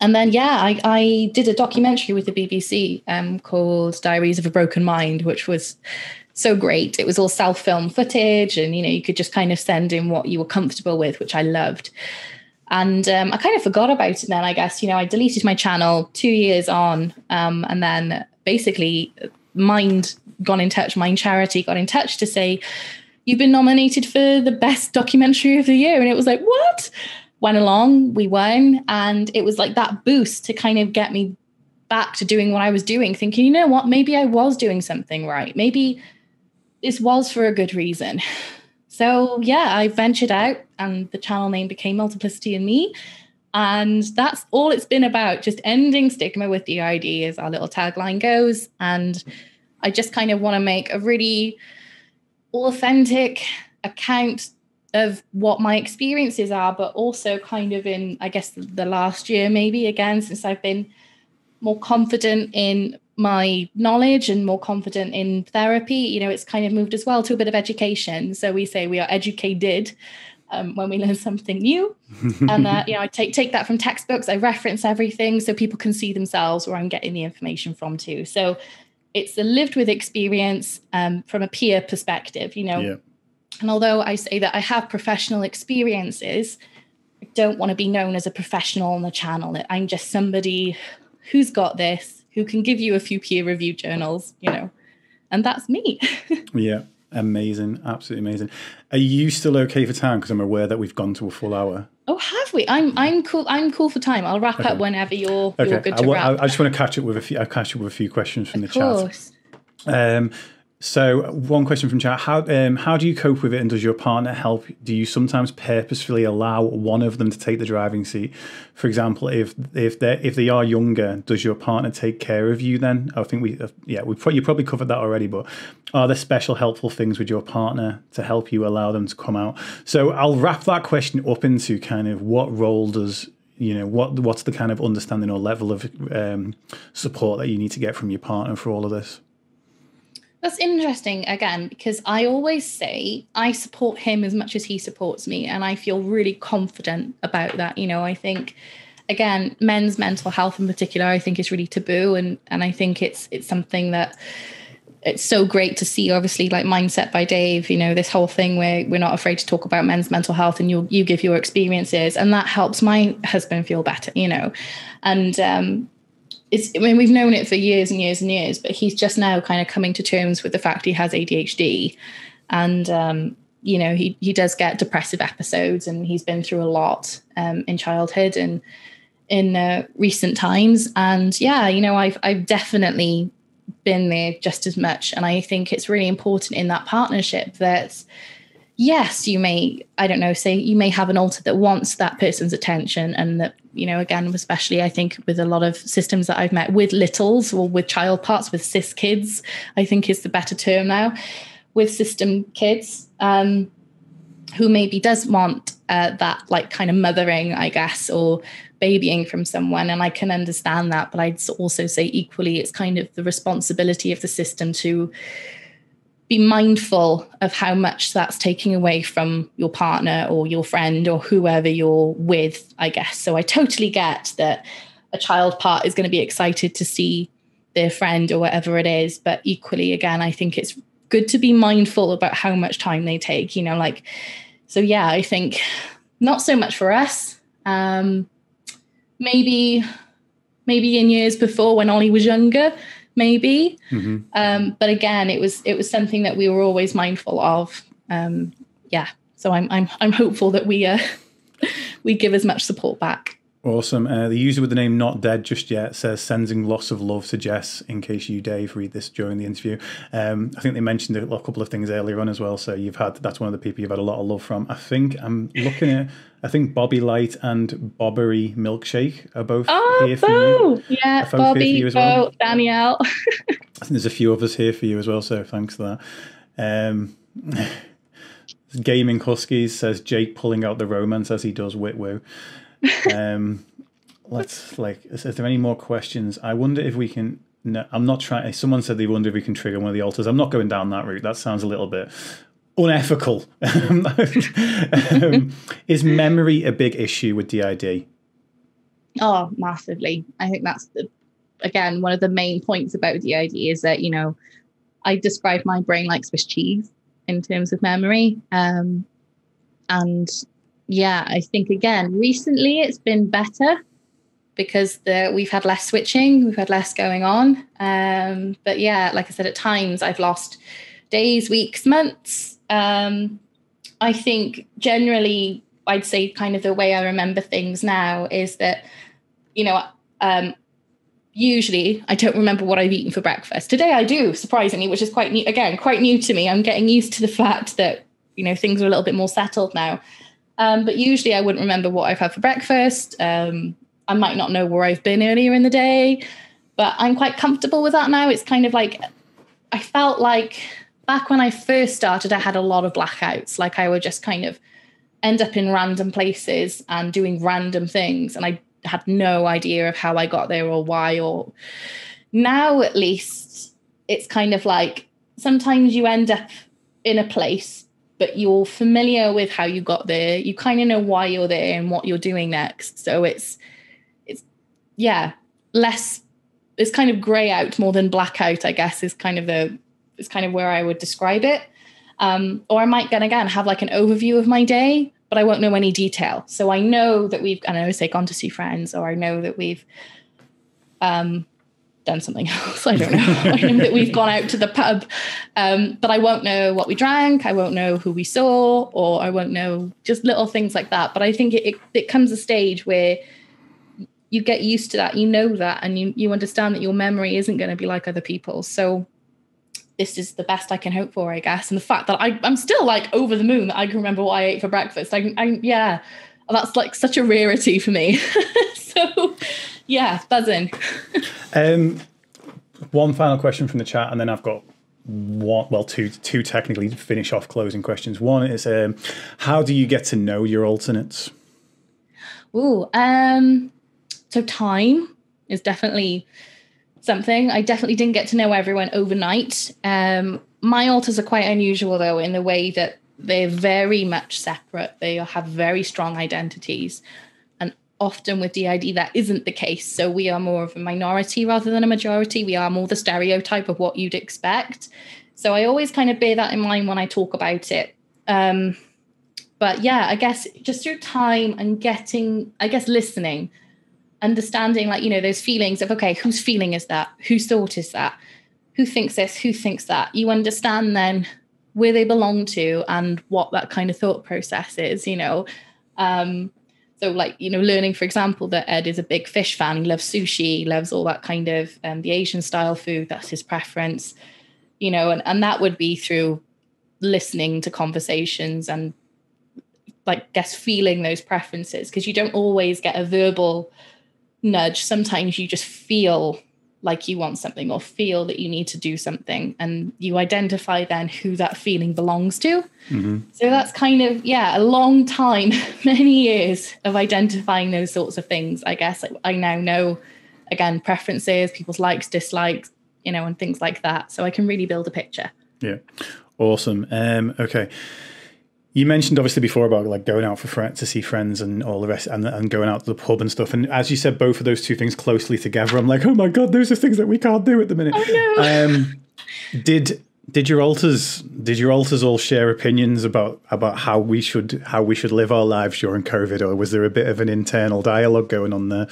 and then, yeah, I, I, did a documentary with the BBC um, called Diaries of a Broken Mind, which was so great. It was all self film footage, and you know, you could just kind of send in what you were comfortable with, which I loved. And um, I kind of forgot about it then, I guess. You know, I deleted my channel two years on, um, and then basically Mind got in touch, Mind Charity got in touch to say, You've been nominated for the best documentary of the year. And it was like, What? Went along, we won. And it was like that boost to kind of get me back to doing what I was doing, thinking, you know what, maybe I was doing something right. Maybe this was for a good reason. So yeah, I ventured out and the channel name became Multiplicity and Me. And that's all it's been about, just ending stigma with DID, as our little tagline goes. And I just kind of want to make a really authentic account of what my experiences are, but also kind of in, I guess, the last year, maybe again, since I've been more confident in my knowledge and more confident in therapy, you know, it's kind of moved as well to a bit of education. So we say we are educated um, when we learn something new. and uh, you know, I take take that from textbooks. I reference everything so people can see themselves where I'm getting the information from too. So it's a lived with experience um, from a peer perspective, you know. Yeah. And although I say that I have professional experiences, I don't want to be known as a professional on the channel. I'm just somebody who's got this, who can give you a few peer review journals, you know, and that's me. yeah. Amazing, absolutely amazing. Are you still okay for time? Because I'm aware that we've gone to a full hour. Oh, have we? I'm I'm cool. I'm cool for time. I'll wrap okay. up whenever you're okay. you're good to I, wrap. I, I just want to catch up with a few. I catch up with a few questions from of the course. chat. Um, so, one question from chat: How um, how do you cope with it, and does your partner help? Do you sometimes purposefully allow one of them to take the driving seat? For example, if if they if they are younger, does your partner take care of you? Then I think we uh, yeah we you probably covered that already. But are there special helpful things with your partner to help you allow them to come out? So I'll wrap that question up into kind of what role does you know what what's the kind of understanding or level of um, support that you need to get from your partner for all of this? That's interesting again because I always say I support him as much as he supports me, and I feel really confident about that. You know, I think again, men's mental health in particular, I think is really taboo, and and I think it's it's something that it's so great to see obviously like mindset by dave you know this whole thing where we're not afraid to talk about men's mental health and you you give your experiences and that helps my husband feel better you know and um it's I mean we've known it for years and years and years, but he's just now kind of coming to terms with the fact he has ADHD, and um, you know he he does get depressive episodes, and he's been through a lot um, in childhood and in uh, recent times, and yeah, you know I've I've definitely been there just as much, and I think it's really important in that partnership that yes, you may, I don't know, say you may have an alter that wants that person's attention and that, you know, again, especially I think with a lot of systems that I've met with littles or with child parts, with cis kids, I think is the better term now, with system kids, um, who maybe does want uh, that like kind of mothering, I guess, or babying from someone. And I can understand that. But I'd also say equally, it's kind of the responsibility of the system to be mindful of how much that's taking away from your partner or your friend or whoever you're with, I guess. So I totally get that a child part is going to be excited to see their friend or whatever it is. But equally, again, I think it's good to be mindful about how much time they take, you know, like, so yeah, I think not so much for us. Um, maybe, maybe in years before when Ollie was younger, maybe. Mm-hmm. Um, but again, it was it was something that we were always mindful of. Um, yeah, so I'm I'm I'm hopeful that we uh, we give as much support back. Awesome. Uh, the user with the name not dead just yet says sending lots of love to Jess. In case you, Dave, read this during the interview, um, I think they mentioned a couple of things earlier on as well. So you've had that's one of the people you've had a lot of love from. I think I'm looking at. I think Bobby Light and Bobbery Milkshake are both oh, here for you. Yeah, Bobby, well. oh, Danielle. I think there's a few of us here for you as well. So thanks for that. Um, Gaming Huskies says Jake pulling out the romance as he does Witwoo. Um, let's like, is, is, there any more questions? I wonder if we can. No, I'm not trying. Someone said they wonder if we can trigger one of the alters. I'm not going down that route. That sounds a little bit unethical. um, is memory a big issue with DID? Oh, massively. I think that's the again one of the main points about DID is that you know I describe my brain like Swiss cheese in terms of memory, um, and yeah, I think again, recently it's been better because the, we've had less switching, we've had less going on. Um, but yeah, like I said, at times I've lost days, weeks, months. Um, I think generally, I'd say kind of the way I remember things now is that, you know, um, usually I don't remember what I've eaten for breakfast. Today I do, surprisingly, which is quite new, again, quite new to me. I'm getting used to the fact that, you know, things are a little bit more settled now. Um, but usually I wouldn't remember what I've had for breakfast. Um, I might not know where I've been earlier in the day, but I'm quite comfortable with that now. It's kind of like I felt like back when I first started, I had a lot of blackouts. Like I would just kind of end up in random places and doing random things. And I had no idea of how I got there or why. Or now, at least, it's kind of like sometimes you end up in a place, but you're familiar with how you got there. You kind of know why you're there and what you're doing next. So it's, it's, yeah, less, it's kind of grey out more than blackout, I guess, is kind of the, is kind of where I would describe it. Um, or I might then again have like an overview of my day, but I won't know any detail. So I know that we've, I know, say, gone to see friends, or I know that we've um, done something else. I don't know. I know that we've gone out to the pub, um, but I won't know what we drank. I won't know who we saw, or I won't know just little things like that. But I think it, it, it comes a stage where you get used to that, you know that, and you, you understand that your memory isn't going to be like other people's. So this is the best I can hope for, I guess. And the fact that I, I'm still like over the moon that I can remember what I ate for breakfast. I, I yeah, that's like such a rarity for me. so yeah, buzzing. um, one final question from the chat, and then I've got one, well, two, two technically to finish off closing questions. One is, um, how do you get to know your alternates? Oh, um, so time is definitely something. I definitely didn't get to know everyone overnight. Um, my alters are quite unusual though in the way that they're very much separate. They have very strong identities. Often with DID, that isn't the case. So we are more of a minority rather than a majority. We are more the stereotype of what you'd expect. So I always kind of bear that in mind when I talk about it. Um, but yeah, I guess just through time and getting, I guess, listening understanding like you know those feelings of okay whose feeling is that whose thought is that who thinks this who thinks that you understand then where they belong to and what that kind of thought process is you know um so like you know learning for example that ed is a big fish fan he loves sushi loves all that kind of um, the asian style food that's his preference you know and, and that would be through listening to conversations and like guess feeling those preferences because you don't always get a verbal nudge, sometimes you just feel like you want something or feel that you need to do something and you identify then who that feeling belongs to. Mm-hmm. so that's kind of yeah a long time many years of identifying those sorts of things i guess. I now know again preferences people's likes dislikes you know and things like that. So i can really build a picture. Yeah. Awesome. Um okay you mentioned obviously before about like going out for friends to see friends and all the rest and, and going out to the pub and stuff. And as you said, both of those two things closely together, I'm like, oh my god, those are things that we can't do at the minute. Oh, no. um, did did your alters did your alters all share opinions about about how we should how we should live our lives during COVID, or was there a bit of an internal dialogue going on there?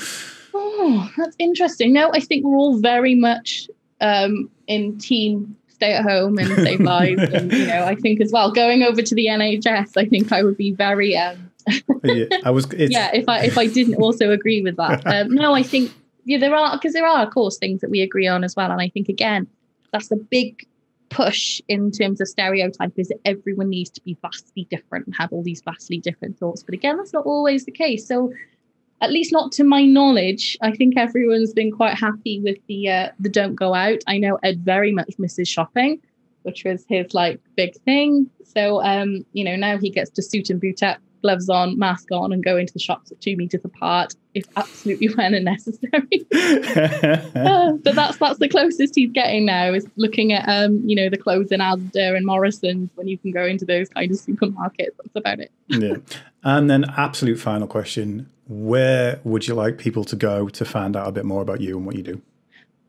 Oh, that's interesting. No, I think we're all very much um, in team stay at home and save lives. And you know, I think as well going over to the NHS, I think I would be very. Um, yeah, I was. yeah, if I if I didn't also agree with that, um, no, I think yeah, there are because there are of course things that we agree on as well, and I think again that's the big push in terms of stereotype is that everyone needs to be vastly different and have all these vastly different thoughts. But again, that's not always the case. So at least not to my knowledge. I think everyone's been quite happy with the uh, the don't go out. I know Ed very much misses shopping, which was his like big thing. So um, you know, now he gets to suit and boot up, gloves on, mask on, and go into the shops at two meters apart if absolutely when and necessary. uh, but that's that's the closest he's getting now is looking at um, you know, the clothes in Asda and Morrison's when you can go into those kind of supermarkets. That's about it. yeah. And then absolute final question where would you like people to go to find out a bit more about you and what you do?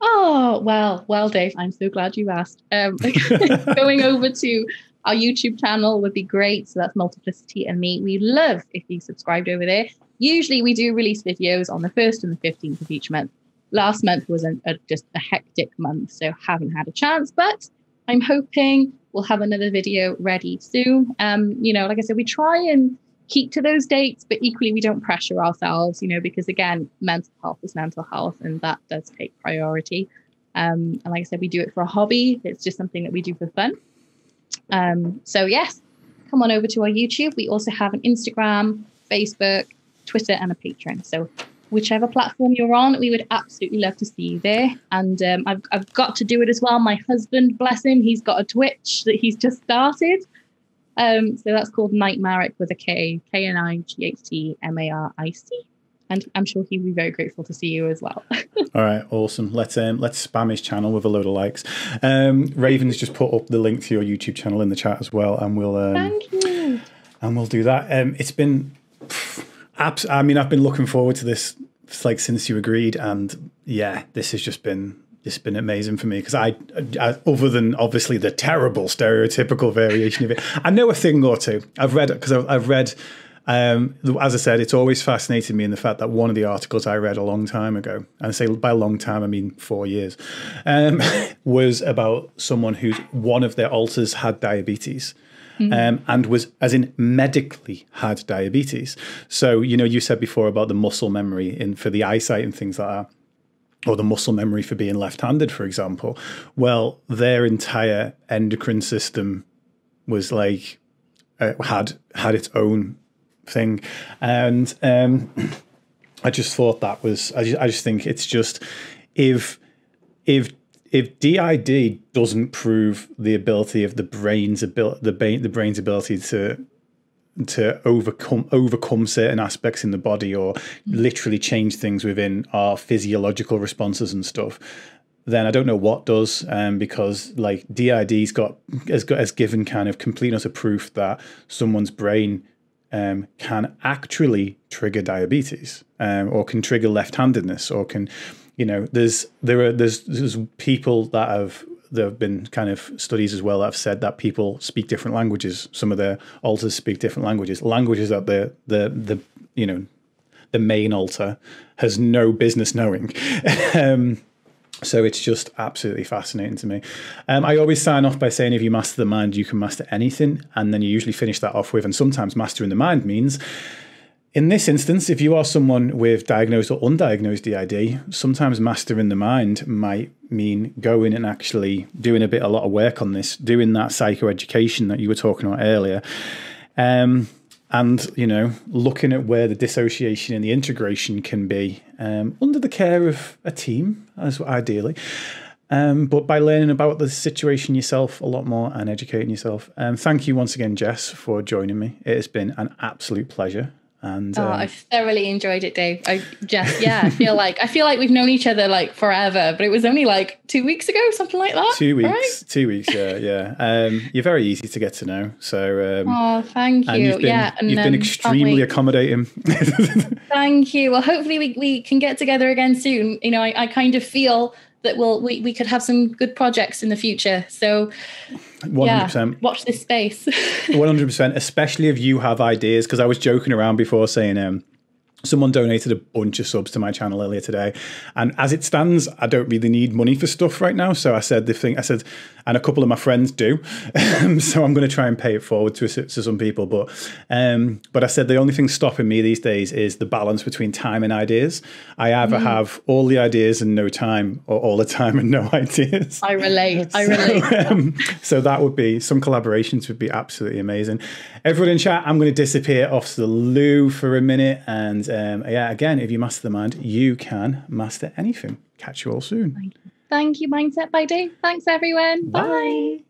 Oh, well, well, Dave, I'm so glad you asked. Um, going over to our YouTube channel would be great. So that's Multiplicity and me. We love if you subscribed over there. Usually we do release videos on the 1st and the 15th of each month. Last month was a, a, just a hectic month, so haven't had a chance, but I'm hoping we'll have another video ready soon. Um, you know, like I said, we try and keep to those dates, but equally we don't pressure ourselves, you know, because again, mental health is mental health and that does take priority. Um, and like I said, we do it for a hobby. It's just something that we do for fun. Um, so yes, come on over to our YouTube. We also have an Instagram, Facebook, Twitter, and a Patreon. So whichever platform you're on, we would absolutely love to see you there. And um, I've, I've got to do it as well. My husband, bless him, he's got a Twitch that he's just started. Um, so that's called Knightmaric with a K, K N I G H T M A R I C. and I'm sure he'd be very grateful to see you as well. All right, awesome. Let's um, let's spam his channel with a load of likes. Um, Raven's just put up the link to your YouTube channel in the chat as well, and we'll um, thank you. And we'll do that. Um, it's been, abs- I mean, I've been looking forward to this like since you agreed, and yeah, this has just been it's been amazing for me because I, I, other than obviously the terrible stereotypical variation of it, I know a thing or two. I've read it because I've, I've read um, as I said, it's always fascinated me in the fact that one of the articles I read a long time ago, and I say by a long time I mean four years, um, was about someone whose one of their alters had diabetes. Mm-hmm. Um, and was, as in, medically had diabetes. So, you know, you said before about the muscle memory in for the eyesight and things like that or the muscle memory for being left-handed, for example. Well, their entire endocrine system was like uh, had had its own thing. And um, I just thought that was, I just, I just think it's just, if, if, if DID doesn't prove the ability of the brain's ability, the, brain, the brain's ability to to overcome overcome certain aspects in the body or literally change things within our physiological responses and stuff then I don't know what does, um, because like DID's got has got has given kind of complete utter proof that someone's brain um, can actually trigger diabetes um, or can trigger left-handedness or can you know there's there are there's there's people that have there have been kind of studies as well that have said that people speak different languages some of their alters speak different languages languages that the the the you know the main alter has no business knowing um, so it's just absolutely fascinating to me. Um, I always sign off by saying if you master the mind, you can master anything. And then you usually finish that off with, and sometimes mastering the mind means, in this instance, if you are someone with diagnosed or undiagnosed DID, sometimes mastering the mind might mean going and actually doing a bit, a lot of work on this, doing that psychoeducation that you were talking about earlier. Um, and you know looking at where the dissociation and the integration can be um, under the care of a team as ideally. Um, but by learning about the situation yourself a lot more and educating yourself um, thank you once again jess for joining me. It has been an absolute pleasure and oh, um, I thoroughly enjoyed it, Dave. I just yeah, I feel like I feel like we've known each other like forever, but it was only like two weeks ago, something like that. Two weeks, right? two weeks, yeah, yeah. Um, you're very easy to get to know. So um, oh, thank you. Been, yeah, and, you've been extremely accommodating. thank you. Well, hopefully we, we can get together again soon. You know, I, I kind of feel that we'll we, we could have some good projects in the future. So 100%. Yeah, watch this space. 100%, especially if you have ideas. Because I was joking around before saying, um, Someone donated a bunch of subs to my channel earlier today, and as it stands, I don't really need money for stuff right now. So I said the thing I said, and a couple of my friends do, so I'm going to try and pay it forward to, to some people. But um, but I said the only thing stopping me these days is the balance between time and ideas. I either mm. have all the ideas and no time, or all the time and no ideas. I relate. I relate. So, um, so that would be some collaborations would be absolutely amazing. Everyone in chat, I'm going to disappear off to the loo for a minute and um, yeah, again, if you master the mind, you can master anything. Catch you all soon. Thank you, Mindset by Dave. Thanks, everyone. Bye. Bye.